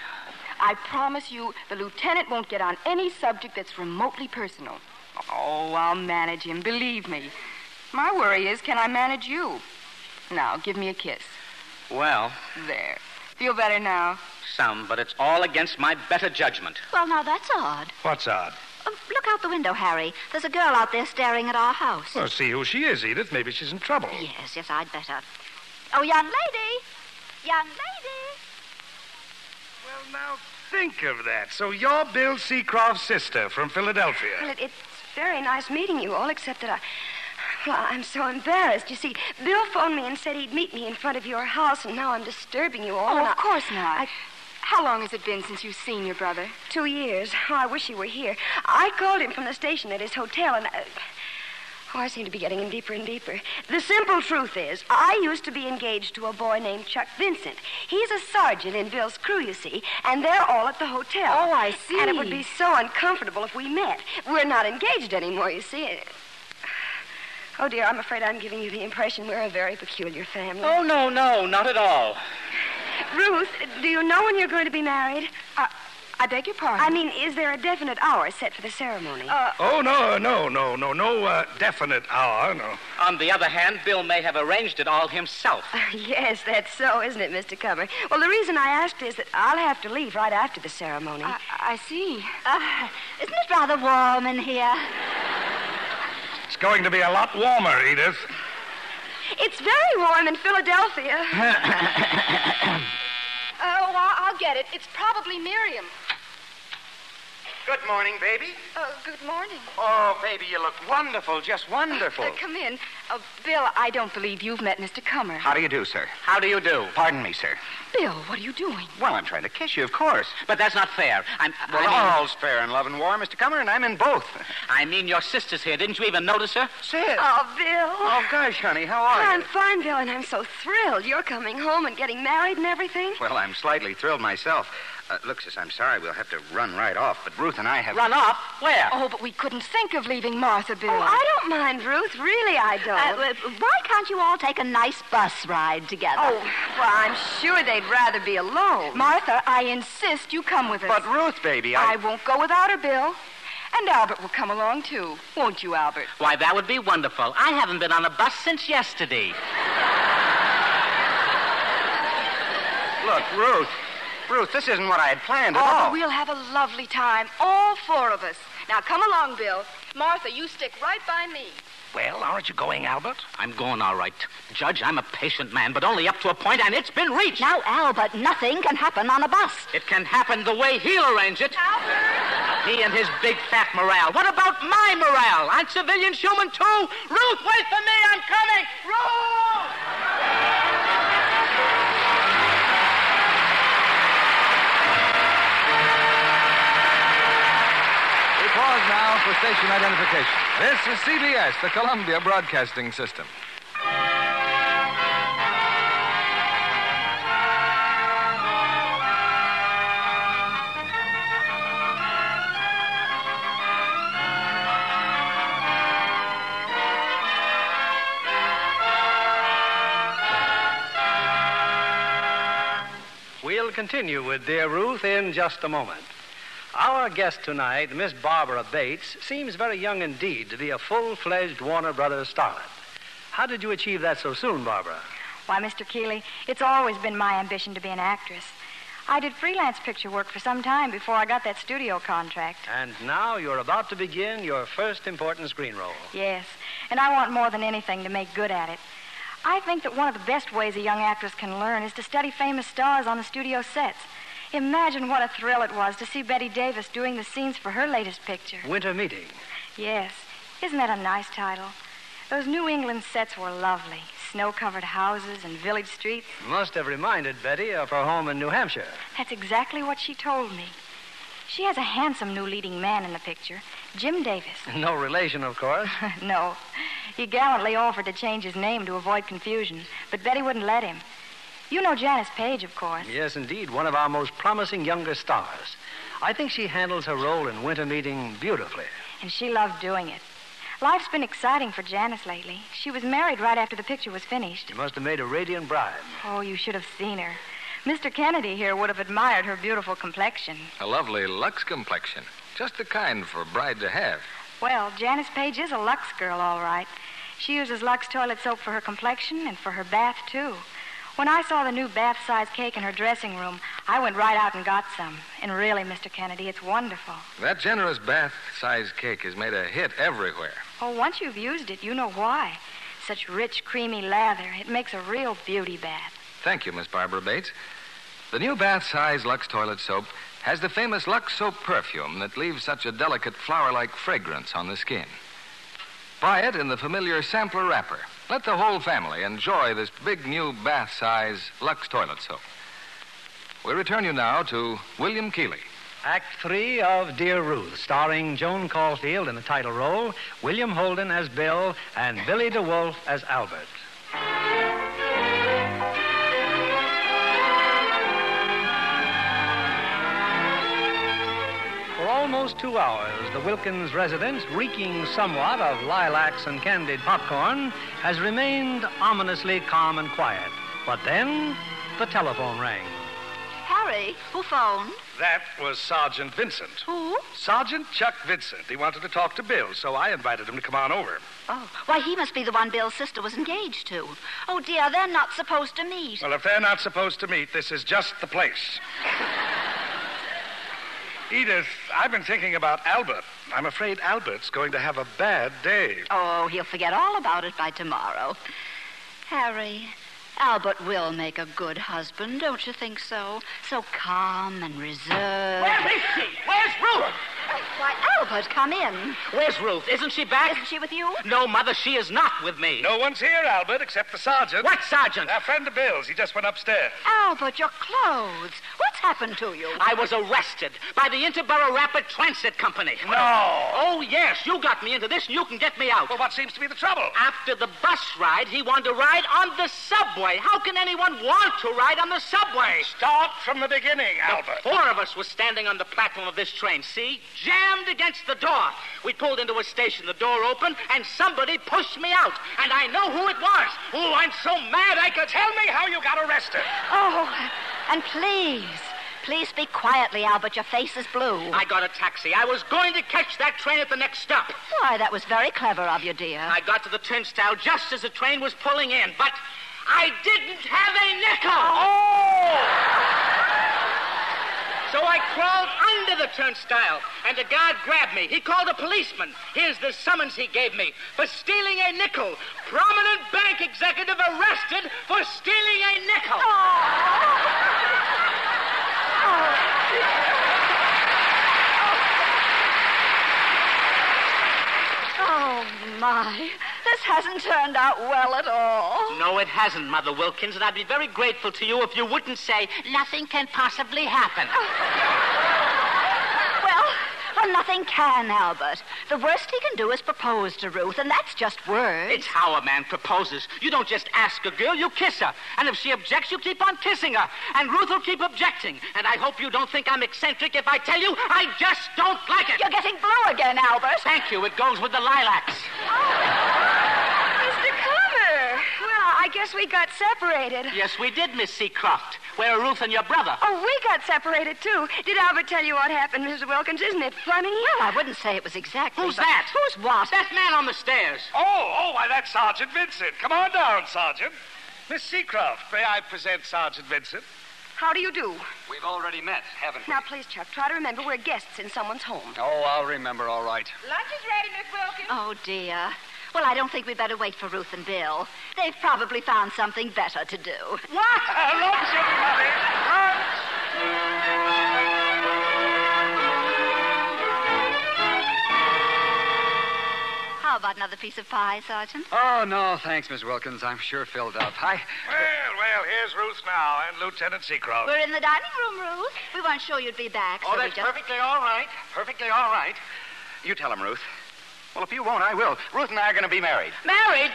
I promise you, the lieutenant won't get on any subject that's remotely personal. Oh, I'll manage him, believe me. My worry is, can I manage you? Now, give me a kiss. Well, There. Feel better now? some, but it's all against my better judgment. Well, now, that's odd. What's odd? Uh, look out the window, Harry. There's a girl out there staring at our house. Well, see who she is, Edith. Maybe she's in trouble. Yes, yes, I'd better. Oh, young lady. Young lady. Well, now think of that. So you're Bill Seacroft's sister from Philadelphia. Well, it, it's very nice meeting you all, except that I. Well, I'm so embarrassed. You see, Bill phoned me and said he'd meet me in front of your house, and now I'm disturbing you all. Oh, of I- course not. I- How long has it been since you've seen your brother? Two years. Oh, I wish he were here. I called him from the station at his hotel, and. I, oh, I seem to be getting in deeper and deeper. The simple truth is, I used to be engaged to a boy named Chuck Vincent. He's a sergeant in Bill's crew, you see, and they're all at the hotel. Oh, I see. And it would be so uncomfortable if we met. We're not engaged anymore, you see. Oh, dear, I'm afraid I'm giving you the impression we're a very peculiar family. Oh, no, no, not at all. Ruth, do you know when you're going to be married? Uh, I beg your pardon. I mean, is there a definite hour set for the ceremony? Uh, Oh, no, no, no, no, no uh, definite hour, no. On the other hand, Bill may have arranged it all himself. *laughs* yes, that's so, isn't it, Mr. Cover? Well, the reason I asked is that I'll have to leave right after the ceremony. I, I see. Uh, isn't it rather warm in here? It's going to be a lot warmer, Edith. It's very warm in Philadelphia. *coughs* Oh, I'll, get it. It's probably Miriam. Good morning, baby. Uh, good morning. Oh, baby, you look wonderful, just wonderful. Uh, come in. Uh, Bill, I don't believe you've met Mr. Kummer. How do you do, sir? How do you do? Pardon me, sir. Bill, what are you doing? Well, I'm trying to kiss you, of course. But that's not fair. I'm. Well, I mean, all's fair in love and war, Mr. Kummer, and I'm in both. I mean, your sister's here. Didn't you even notice her? Sid. Oh, Bill. Oh, gosh, honey, how are you? I'm fine, Bill, and I'm so thrilled. You're coming home and getting married and everything. Well, I'm slightly thrilled myself. Uh, look, sis, I'm sorry we'll have to run right off, but Ruth and I have. Run off? Where? Oh, but we couldn't think of leaving Martha, Bill. Oh, I don't mind, Ruth. Really, I don't. Uh, uh, why can't you all take a nice bus ride together? oh, well, I'm sure they'd rather be alone. Martha, I insist you come with us. But Ruth, baby, I I. won't go without her, Bill. And Albert will come along, too. Won't you, Albert? Why, that would be wonderful. I haven't been on a bus since yesterday. *laughs* Look, Ruth. Ruth, this isn't what I had planned at Oh, all. but we'll have a lovely time, all four of us. Now, come along, Bill. Martha, you stick right by me. Well, aren't you going, Albert? I'm going all right. Judge, I'm a patient man, but only up to a point, and it's been reached. Now, Albert, nothing can happen on a bus. It can happen the way he'll arrange it. Albert! He and his big fat morale. What about my morale? Aren't civilians human too? Ruth, wait for me. I'm coming. Ruth! And now for station identification. This is CBS, the Columbia Broadcasting System. We'll continue with Dear Ruth in just a moment. Our guest tonight, Miss Barbara Bates, seems very young indeed to be a full fledged Warner Brothers starlet. How did you achieve that so soon, Barbara? Why, Mr. Keighley, it's always been my ambition to be an actress. I did freelance picture work for some time before I got that studio contract. And now you're about to begin your first important screen role. Yes, and I want more than anything to make good at it. I think that one of the best ways a young actress can learn is to study famous stars on the studio sets. Imagine what a thrill it was to see Bette Davis doing the scenes for her latest picture. Winter Meeting. Yes. Isn't that a nice title? Those New England sets were lovely. Snow covered houses and village streets. Must have reminded Bette of her home in New Hampshire. That's exactly what she told me. She has a handsome new leading man in the picture, Jim Davis. *laughs* No relation, of course. *laughs* no. He gallantly offered to change his name to avoid confusion, but Bette wouldn't let him. You know Janis Paige, of course. Yes, indeed. One of our most promising younger stars. I think she handles her role in Winter Meeting beautifully. And she loved doing it. Life's been exciting for Janis lately. She was married right after the picture was finished. She must have made a radiant bride. Oh, you should have seen her. Mr. Kennedy here would have admired her beautiful complexion. A lovely Lux complexion. Just the kind for a bride to have. Well, Janis Paige is a Lux girl, all right. She uses Lux toilet soap for her complexion and for her bath, too. When I saw the new bath size cake in her dressing room, I went right out and got some. And really, Mr. Kennedy, it's wonderful. That generous bath size cake has made a hit everywhere. Oh, once you've used it, you know why. Such rich, creamy lather. It makes a real beauty bath. Thank you, Miss Barbara Bates. The new bath size Lux toilet soap has the famous Lux soap perfume that leaves such a delicate flower like fragrance on the skin. Buy it in the familiar sampler wrapper. Let the whole family enjoy this big new bath size Lux toilet soap. We return you now to William Keighley. Act three of Dear Ruth, starring Joan Caulfield in the title role, William Holden as Bill, and Billy De Wolfe as Albert. For almost two hours, the Wilkins residence, reeking somewhat of lilacs and candied popcorn, has remained ominously calm and quiet. But then, the telephone rang. Harry, who phoned? That was Sergeant Vincent. Who? Sergeant Chuck Vincent. He wanted to talk to Bill, so I invited him to come on over. Oh, why, he must be the one Bill's sister was engaged to. Oh, dear, they're not supposed to meet. Well, if they're not supposed to meet, this is just the place. Edith, I've been thinking about Albert. I'm afraid Albert's going to have a bad day. Oh, he'll forget all about it by tomorrow. Harry, Albert will make a good husband, don't you think so? So calm and reserved. Where is she? Where's Ruth? Why, Albert, come in. Where's Ruth? Isn't she back? Isn't she with you? No, Mother, she is not with me. No one's here, Albert, except the sergeant. What sergeant? A friend of Bill's. He just went upstairs. Albert, your clothes. What's happened to you? I was arrested by the Interborough Rapid Transit Company. No. Oh, yes, you got me into this, and you can get me out. Well, what seems to be the trouble? After the bus ride, he wanted to ride on the subway. How can anyone want to ride on the subway? Start from the beginning, Albert. Four of us were standing on the platform of this train, see? Jammed against the door. We pulled into a station, the door opened, and somebody pushed me out. And I know who it was. Oh, I'm so mad I could Tell me how you got arrested. Oh, and please, please speak quietly, Albert. Your face is blue. I got a taxi. I was going to catch that train at the next stop. Why, that was very clever of you, dear. I got to the turnstile just as the train was pulling in, but I didn't have a nickel. Oh! So I crawled under the turnstile, and the guard grabbed me. He called a policeman. Here's the summons he gave me for stealing a nickel. Prominent bank executive arrested for stealing a nickel. Oh, oh. My. This hasn't turned out well at all. No, it hasn't, Mother Wilkins, and I'd be very grateful to you if you wouldn't say nothing can possibly happen. *laughs* Well, nothing can, Albert. The worst he can do is propose to Ruth, and that's just words. It's how a man proposes. You don't just ask a girl, you kiss her. And if she objects, you keep on kissing her. And Ruth will keep objecting. And I hope you don't think I'm eccentric if I tell you I just don't like it. You're getting blue again, Albert. Thank you. It goes with the lilacs. Oh, Mr. Kummer. Well, I guess we got separated. Yes, we did, Miss Seacroft. Where are Ruth and your brother? Oh, we got separated, too. Did Albert tell you what happened, Mrs. Wilkins? Isn't it funny? Well, I wouldn't say it was exactly. Who's but- that? Who's what? That man on the stairs. Oh, oh, why, that's Sergeant Vincent. Come on down, Sergeant. Miss Seacroft, may I present Sergeant Vincent? How do you do? We've already met, haven't we? Now, please, Chuck, try to remember we're guests in someone's home. Oh, I'll remember all right. Lunch is ready, Miss Wilkins. Oh, dear. Well, I don't think we'd better wait for Ruth and Bill. They've probably found something better to do. What? lunch, everybody. Lunch. How about another piece of pie, Sergeant? Oh, no, thanks, Miss Wilkins. I'm sure filled up. I. Well, well, here's Ruth now and Lieutenant Seacroft. We're in the dining room, Ruth. We weren't sure you'd be back, Oh, so that's just... perfectly all right. Perfectly all right. You tell him, Ruth. Well, if you won't, I will. Ruth and I are going to be married. Married?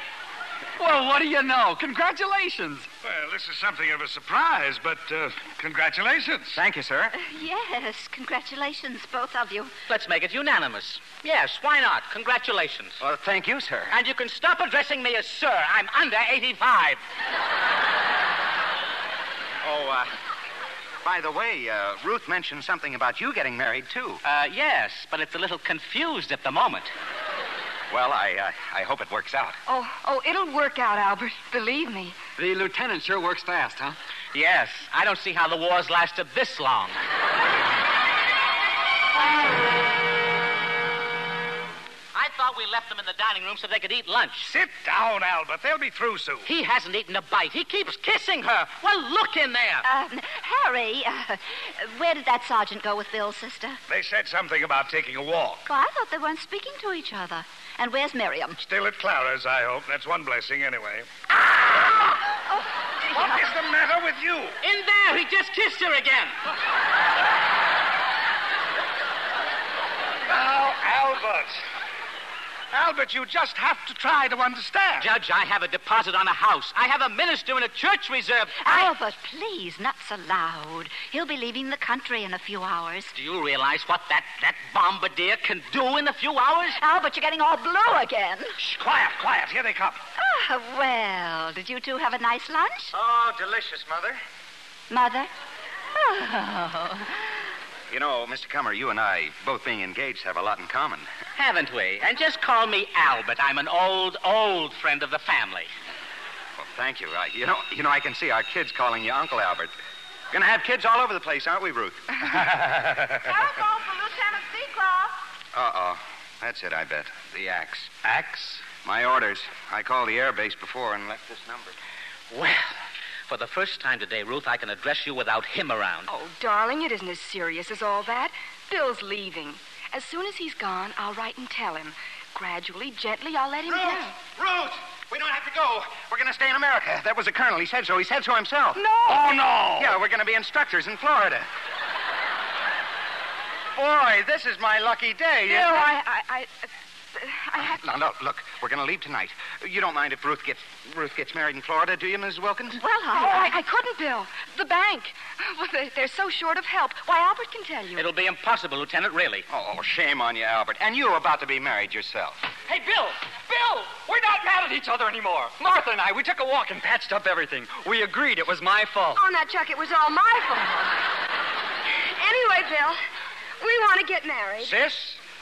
Well, what do you know? Congratulations. Well, this is something of a surprise, but uh, congratulations. Thank you, sir. Yes, congratulations, both of you. Let's make it unanimous. Yes, why not? Congratulations. Well, thank you, sir. And you can stop addressing me as sir. I'm under 85. Oh, uh, by the way, uh, Ruth mentioned something about you getting married, too. Uh, yes, but it's a little confused at the moment. Well, I, uh, I hope it works out. Oh, oh, it'll work out, Albert. Believe me. The lieutenant sure works fast, huh? Yes, I don't see how the war's lasted this long. I thought we left them in the dining room so they could eat lunch. Sit down, Albert. They'll be through soon. He hasn't eaten a bite. He keeps kissing her. Well, look in there. Um, Harry, uh, where did that sergeant go with Bill's sister? They said something about taking a walk. Well, I thought they weren't speaking to each other. And where's Miriam? Still at Clara's, I hope. That's one blessing, anyway. Ah! Oh, What is the matter with you? In there. He just kissed her again. Now, Albert. Albert, you just have to try to understand. Judge, I have a deposit on a house. I have a minister in a church reserve. I... Albert, please, not so loud. He'll be leaving the country in a few hours. Do you realize what that, that bombardier can do in a few hours? Albert, you're getting all blue again. Shh, quiet, quiet. Here they come. Ah, well, did you two have a nice lunch? Oh, delicious, Mother. Mother? Oh. You know, Mr. Kummer, you and I, both being engaged, have a lot in common. Haven't we? And just call me Albert. I'm an old, old friend of the family. Well, thank you. I, you know, you know, I can see our kids calling you Uncle Albert. We're Gonna have kids all over the place, aren't we, Ruth? *laughs* Telephone for Lieutenant Seacroft. Uh-oh. That's it, I bet. The axe. Axe? My orders. I called the air base before and left this number. Well, for the first time today, Ruth, I can address you without him around. Oh, darling, it isn't as serious as all that. Bill's leaving. As soon as he's gone, I'll write and tell him. Gradually, gently, I'll let him Ruth! go. Ruth! We don't have to go. We're gonna stay in America. That was the colonel. He said so. He said so himself. No! Oh, no! Yeah, we're gonna be instructors in Florida. *laughs* Boy, this is my lucky day. Bill, isn't? I, I, I, I have to... No, no, look, we're going to leave tonight. You don't mind if Ruth gets Ruth gets married in Florida, do you, Mrs. Wilkins? Well, Oh, I... I, I couldn't, Bill. The bank. Well, they- they're so short of help. Why, Albert can tell you. It'll be impossible, Lieutenant, really. Oh, shame on you, Albert. And you're about to be married yourself. Hey, Bill! Bill! We're not mad at each other anymore. Martha and I, we took a walk and patched up everything. We agreed it was my fault. Oh, now, Chuck, it was all my fault. Anyway, Bill, we want to get married. Sis,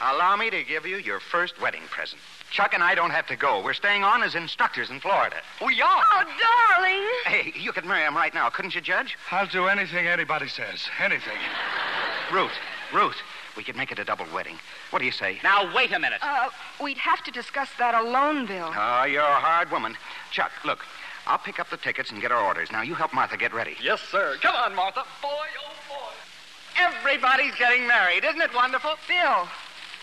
allow me to give you your first wedding present. Chuck and I don't have to go. We're staying on as instructors in Florida. We are. Oh, darling. Hey, you could marry him right now, couldn't you, Judge? I'll do anything anybody says. Anything. Ruth, Ruth, we could make it a double wedding. What do you say? Now, wait a minute. Uh, we'd have to discuss that alone, Bill. Oh, you're a hard woman. Chuck, look, I'll pick up the tickets and get our orders. Now, you help Martha get ready. Yes, sir. Come on, Martha. Boy, oh, boy. Everybody's getting married. Isn't it wonderful? Bill,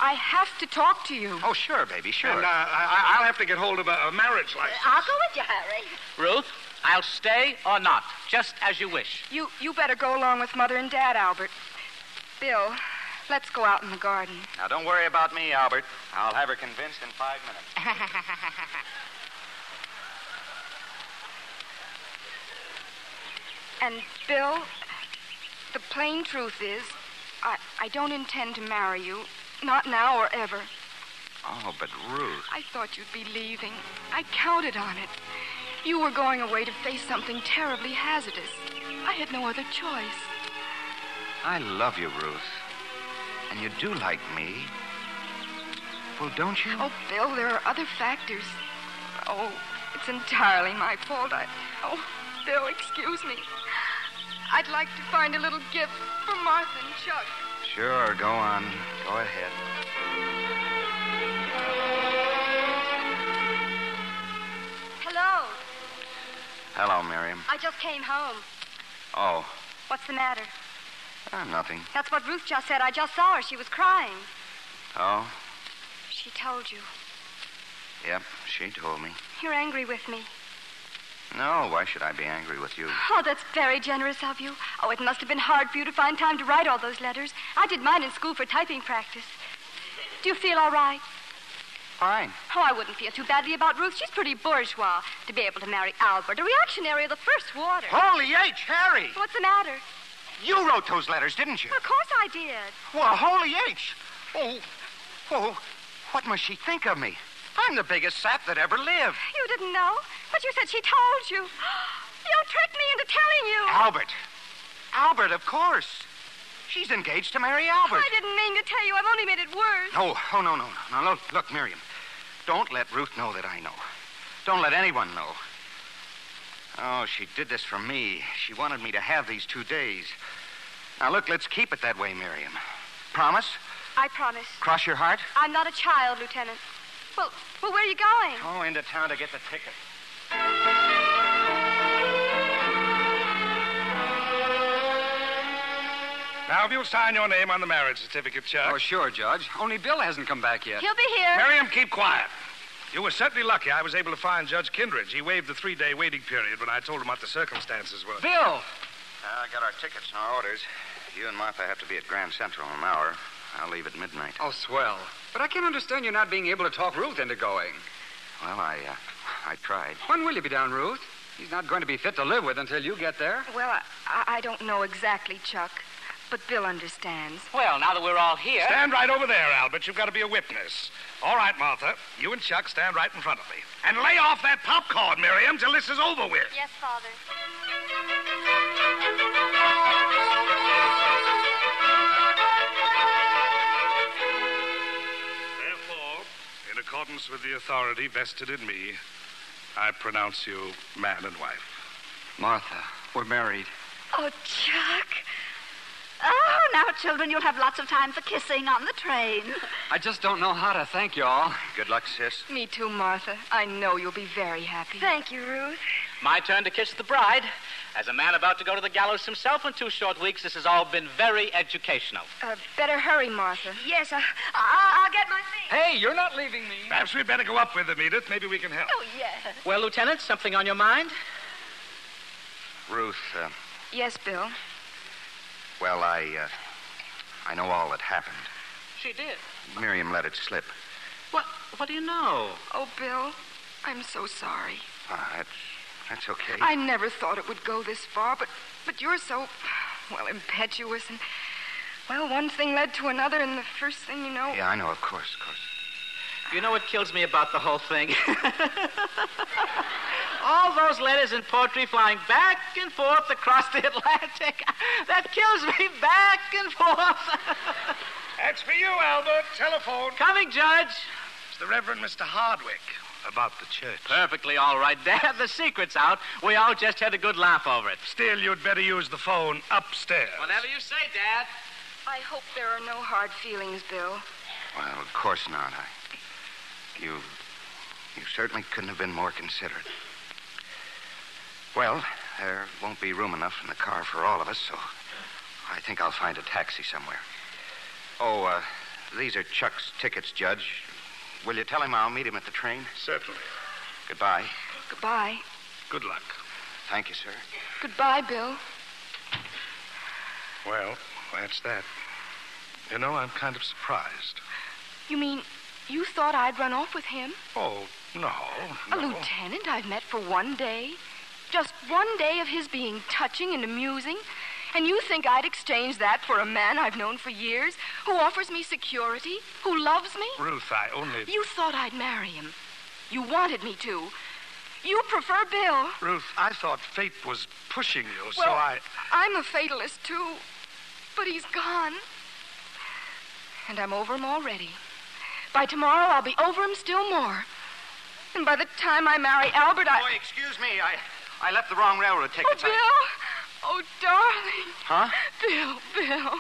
I have to talk to you. Oh, sure, baby, sure. And uh, I, I'll have to get hold of a, a marriage license. I'll go with you, Harry. Ruth, I'll stay or not, just as you wish. You, you better go along with Mother and Dad, Albert. Bill, let's go out in the garden. Now, don't worry about me, Albert. I'll have her convinced in five minutes. *laughs* And, Bill, the plain truth is, I, I don't intend to marry you. Not now or ever. Oh, but Ruth. I thought you'd be leaving. I counted on it. You were going away to face something terribly hazardous. I had no other choice. I love you, Ruth. And you do like me. Well, don't you? Oh, Bill, there are other factors. Oh, it's entirely my fault. I. Oh, Bill, excuse me. I'd like to find a little gift for Martha and Chuck. Sure, go on. Go ahead. Hello. Hello, Miriam. I just came home. Oh, What's the matter? uh, nothing. That's what Ruth just said. I just saw her. She was crying. Oh, She told you. yep, she told me. You're angry with me. No, why should I be angry with you? Oh, that's very generous of you. Oh, it must have been hard for you to find time to write all those letters. I did mine in school for typing practice. Do you feel all right? Fine. Oh, I wouldn't feel too badly about Ruth. She's pretty bourgeois to be able to marry Albert, a reactionary of the first water. Holy H, Harry! What's the matter? You wrote those letters, didn't you? Of course I did. Well, holy H! Oh, oh, what must she think of me? I'm the biggest sap that ever lived. You didn't know, but you said she told you. *gasps* You tricked me into telling you. Albert. Albert, of course. She's engaged to marry Albert. I didn't mean to tell you. I've only made it worse. Oh, oh, no, no, no. no. Look, look, Miriam. Don't let Ruth know that I know. Don't let anyone know. Oh, she did this for me. She wanted me to have these two days. Now, look, let's keep it that way, Miriam. Promise? I promise. Cross your heart? I'm not a child, Lieutenant. Well, well, where are you going? Oh, into town to get the ticket. Now, if you'll sign your name on the marriage certificate, Chuck. Oh, sure, Judge. Only Bill hasn't come back yet. He'll be here. Miriam, keep quiet. You were certainly lucky I was able to find Judge Kindredge. He waived the three day waiting period when I told him what the circumstances were. Bill! Uh, I got our tickets and our orders. You and Martha have to be at Grand Central in an hour. I'll leave at midnight. Oh, swell. But I can't understand you not being able to talk Ruth into going. Well, I, uh, I tried. When will you be down, Ruth? He's not going to be fit to live with until you get there. Well, I, I I don't know exactly, Chuck, but Bill understands. Well, now that we're all here. Stand right over there, Albert. You've got to be a witness. All right, Martha. You and Chuck stand right in front of me. And lay off that popcorn, Miriam, till this is over with. Yes, Father. Accordance with the authority vested in me, I pronounce you man and wife. Martha, we're married. Oh, Chuck. Oh, now, children, you'll have lots of time for kissing on the train. I just don't know how to thank you all. Good luck, sis. Me too, Martha. I know you'll be very happy. Thank you, Ruth. My turn to kiss the bride. As a man about to go to the gallows himself in two short weeks, this has all been very educational. Uh, better hurry, Martha. Yes, I, I, I'll get my things. Hey, you're not leaving me. Perhaps we'd better go up with them, Edith. Maybe we can help. Oh, yes. Well, Lieutenant, something on your mind? Ruth, uh, Yes, Bill. well, I, uh, I know all that happened. She did. Miriam let it slip. What? What do you know? Oh, Bill, I'm so sorry. Ah, that's, that's okay. I never thought it would go this far, but but you're so well impetuous and well, one thing led to another, and the first thing you know, Yeah, I know, of course, of course. You know what kills me about the whole thing? *laughs* All those letters and poetry flying back and forth across the Atlantic. *laughs* That kills me back and forth. *laughs* That's for you, Albert. Telephone. Coming, Judge. It's the Reverend Mr. Hardwick about the church. Perfectly all right, *laughs* Dad. The secret's out. We all just had a good laugh over it. Still, you'd better use the phone upstairs. Whatever you say, Dad. I hope there are no hard feelings, Bill. Well, of course not. I, you, you certainly couldn't have been more considerate. Well, there won't be room enough in the car for all of us, so I think I'll find a taxi somewhere. Oh, uh, these are Chuck's tickets, Judge. Will you tell him I'll meet him at the train? Certainly. Goodbye. Goodbye. Good luck. Thank you, sir. Goodbye, Bill. Well, that's that. You know, I'm kind of surprised. You mean you thought I'd run off with him? Oh, no. A no. lieutenant I've met for one day? Just one day of his being touching and amusing? And you think I'd exchange that for a man I've known for years, who offers me security, who loves me? Ruth, I only. You thought I'd marry him. You wanted me to. You prefer Bill. Ruth, I thought fate was pushing you, so I. I'm a fatalist, too. But he's gone. And I'm over him already. By tomorrow, I'll be over him still more. And by the time I marry Albert, I. Boy, excuse me. I, I left the wrong railroad tickets. Oh, Bill! Oh, darling. Huh? Bill, Bill.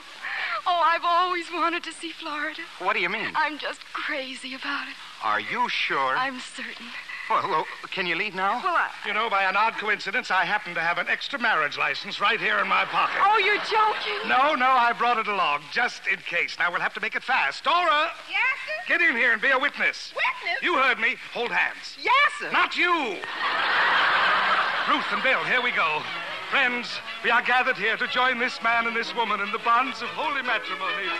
Oh, I've always wanted to see Florida. What do you mean? I'm just crazy about it. Are you sure? I'm certain. Well, well, can you leave now? Well, I... You know, by an odd coincidence, I happen to have an extra marriage license right here in my pocket. Oh, you're joking. No, no, I brought it along just in case. Now we'll have to make it fast. Dora! Yes, sir? Get in here and be a witness. Witness? You heard me. Hold hands. Yes, sir. Not you! Ruth and Bill, here we go. Friends, we are gathered here to join this man and this woman in the bonds of holy matrimony.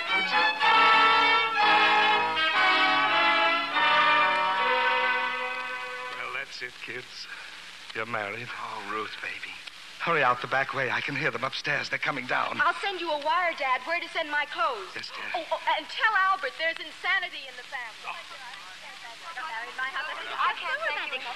Well, that's it, kids. You're married. Oh, Ruth, baby. Hurry out the back way. I can hear them upstairs. They're coming down. I'll send you a wire, Dad, where to send my clothes. Yes, dear. Oh, oh, and tell Albert there's insanity in the family. I can't say anything.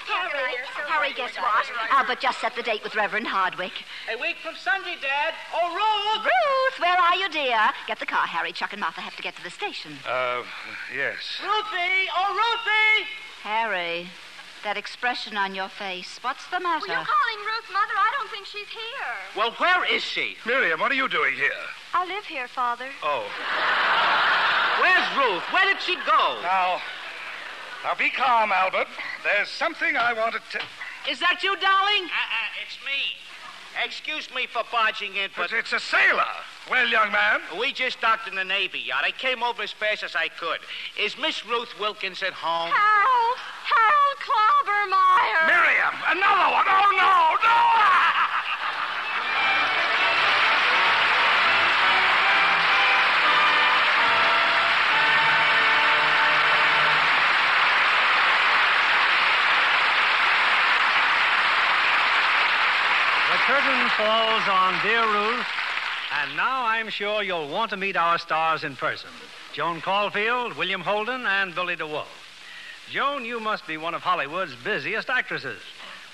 Harry, Harry, guess what? Albert just set the date with Reverend Hardwick. A week from Sunday, Dad. Oh, Ruth! Ruth, where are you, dear? Get the car, Harry. Chuck and Martha have to get to the station. Uh, yes. Ruthie! Oh, Ruthie! Harry, that expression on your face. What's the matter? Well, you're calling Ruth Mother. I don't think she's here. Well, where is she? Miriam, what are you doing here? I live here, Father. Oh. Where's Ruth? Where did she go? Now, now be calm, Albert. There's something I wanted to. Is that you, darling? Uh-uh, it's me. Excuse me for barging in, but... But it's a sailor. Well, young man. We just docked in the Navy Yard. I came over as fast as I could. Is Miss Ruth Wilkins at home? Harold! Harold Clobbermeyer! Miriam! Another one! Oh, no! No! Curtain falls on Dear Ruth, and now I'm sure you'll want to meet our stars in person Joan Caulfield, William Holden, and Billy De Wolfe. Joan, you must be one of Hollywood's busiest actresses.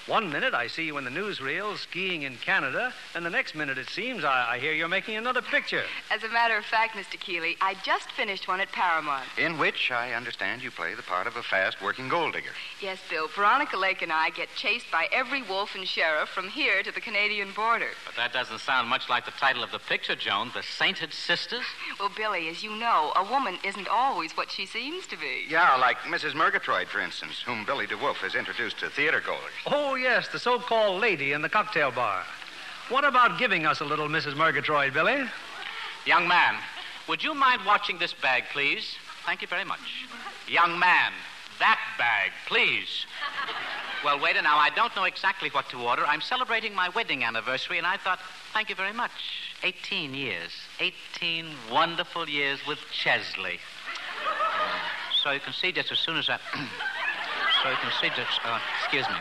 One minute I see you in the newsreel skiing in Canada, and the next minute it seems I, I hear you're making another picture. As a matter of fact, Mr. Keighley, I just finished one at Paramount. In which I understand you play the part of a fast working gold digger. Yes, Bill. Veronica Lake and I get chased by every wolf and sheriff from here to the Canadian border. But that doesn't sound much like the title of the picture, Joan. The Sainted Sisters? Well, Billy, as you know, a woman isn't always what she seems to be. Yeah, like Mrs. Murgatroyd, for instance, whom Billy De Wolfe has introduced to theater goers. Oh, yes, the so called lady in the cocktail bar. What about giving us a little Mrs. Murgatroyd, Billy? Young man, would you mind watching this bag, please? Thank you very much. Young man, that bag, please. Well, waiter, now I don't know exactly what to order. I'm celebrating my wedding anniversary, and I thought, thank you very much. 18 years. 18 wonderful years with Chesley. So you can see just as soon as I. *clears throat* so you can see just. Uh, excuse me.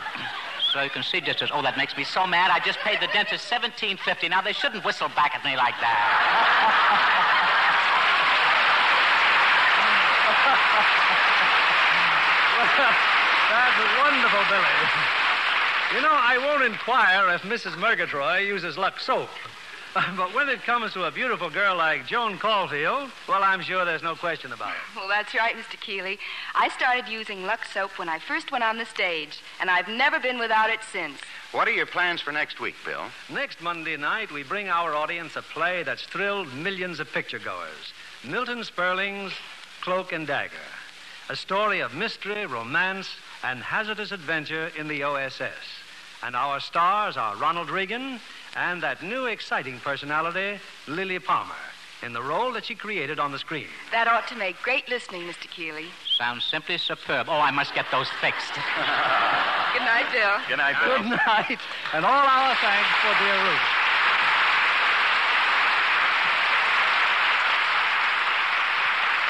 So you can see just as. Oh, that makes me so mad. I just paid the dentist 17.50. Now they shouldn't whistle back at me like that. *laughs* That's wonderful, Billy. You know, I won't inquire if Mrs. Murgatroyd uses Lux soap. *laughs* But when it comes to a beautiful girl like Joan Caulfield, well, I'm sure there's no question about it. Well, that's right, Mr. Keighley. I started using Lux soap when I first went on the stage, and I've never been without it since. What are your plans for next week, Bill? Next Monday night, we bring our audience a play that's thrilled millions of picture goers Milton Sperling's Cloak and Dagger. A story of mystery, romance, and hazardous adventure in the OSS. And our stars are Ronald Reagan and that new exciting personality, Lilli Palmer, in the role that she created on the screen. That ought to make great listening, Mr. Keighley. Sounds simply superb. Oh, I must get those fixed. *laughs* Good night, Bill. Good night, Bill. Good night, and all our thanks for dear Ruth.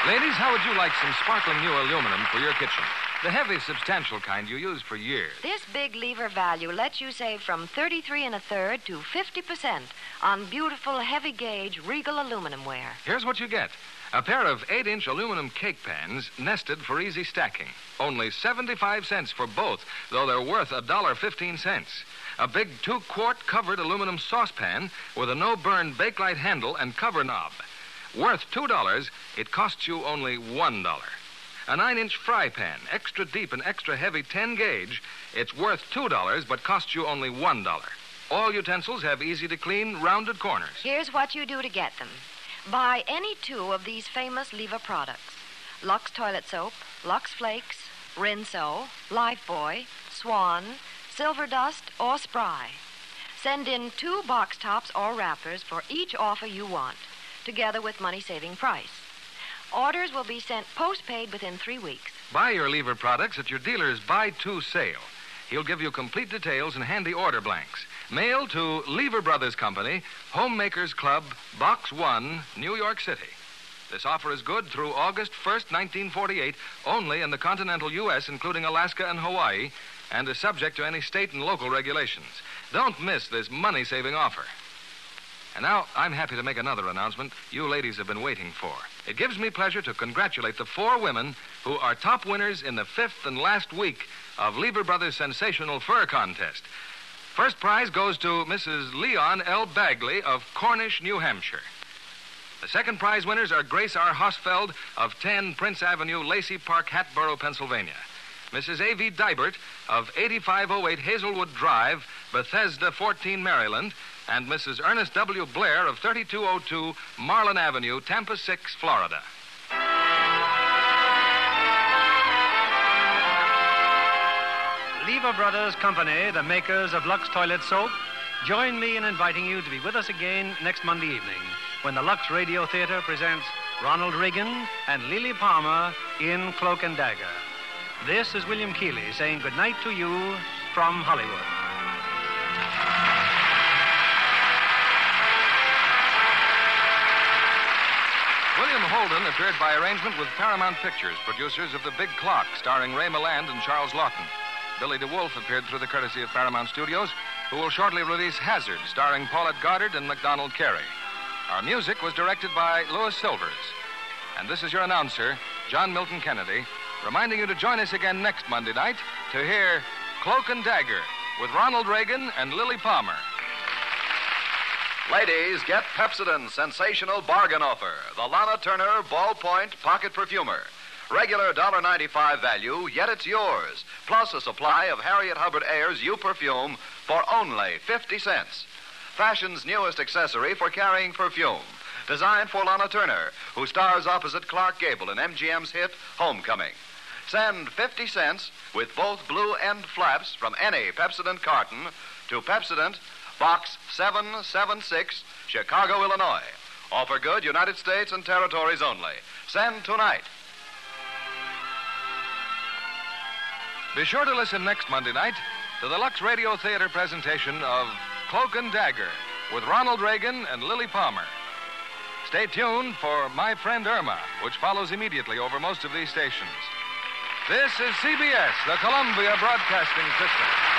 Ladies, how would you like some sparkling new aluminum for your kitchen? The heavy, substantial kind you use for years. This big lever value lets you save from 33 and a third to 50% on beautiful, heavy gauge Regal aluminum ware. Here's what you get a pair of 8 inch aluminum cake pans nested for easy stacking. Only 75 cents for both, though they're worth $1.15. A big two quart covered aluminum saucepan with a no burn bakelite handle and cover knob. Worth $2, it costs you only $1. A 9 inch fry pan, extra deep and extra heavy 10 gauge, it's worth $2 but costs you only $1. All utensils have easy to clean, rounded corners. Here's what you do to get them buy any two of these famous Lever products Lux Toilet Soap, Lux Flakes, Rinso, Lifebuoy, Swan, Silver Dust, or Spry. Send in two box tops or wrappers for each offer you want, together with money saving price. Orders will be sent postpaid within three weeks. Buy your Lever products at your dealer's Buy Two sale. He'll give you complete details and handy order blanks. Mail to Lever Brothers Company, Homemakers Club, Box 1, New York City. This offer is good through August 1st, 1948, only in the continental U.S., including Alaska and Hawaii, and is subject to any state and local regulations. Don't miss this money saving offer. And now I'm happy to make another announcement you ladies have been waiting for. It gives me pleasure to congratulate the four women who are top winners in the fifth and last week of Lever Brothers' sensational fur contest. First prize goes to Mrs. Leon L. Bagley of Cornish, New Hampshire. The second prize winners are Grace R. Hosfeld of 10 Prince Avenue, Lacey Park, Hatboro, Pennsylvania. Mrs. A.V. Dybert of 8508 Hazelwood Drive, Bethesda, 14, Maryland, and Mrs. Ernest W. Blair of 3202 Marlin Avenue, Tampa 6, Florida. Lever Brothers Company, the makers of Lux Toilet Soap, join me in inviting you to be with us again next Monday evening when the Lux Radio Theater presents Ronald Reagan and Lilli Palmer in Cloak and Dagger. This is William Keighley saying goodnight to you from Hollywood. Holden appeared by arrangement with Paramount Pictures, producers of The Big Clock, starring Ray Milland and Charles Laughton. Billy De Wolfe appeared through the courtesy of Paramount Studios, who will shortly release Hazard, starring Paulette Goddard and MacDonald Carey. Our music was directed by Louis Silvers. And this is your announcer, John Milton Kennedy, reminding you to join us again next Monday night to hear Cloak and Dagger with Ronald Reagan and Lilli Palmer. Ladies, get Pepsodent's sensational bargain offer. The Lana Turner Ballpoint Pocket Perfumer. Regular $1.95 value, yet it's yours. Plus a supply of Harriet Hubbard Ayer's U perfume for only 50 cents. Fashion's newest accessory for carrying perfume. Designed for Lana Turner, who stars opposite Clark Gable in MGM's hit Homecoming. Send 50 cents with both blue end flaps from any Pepsodent carton to Pepsodent, Box 776, Chicago, Illinois. Offer good United States and territories only. Send tonight. Be sure to listen next Monday night to the Lux Radio Theater presentation of Cloak and Dagger with Ronald Reagan and Lilli Palmer. Stay tuned for My Friend Irma, which follows immediately over most of these stations. This is CBS, the Columbia Broadcasting System.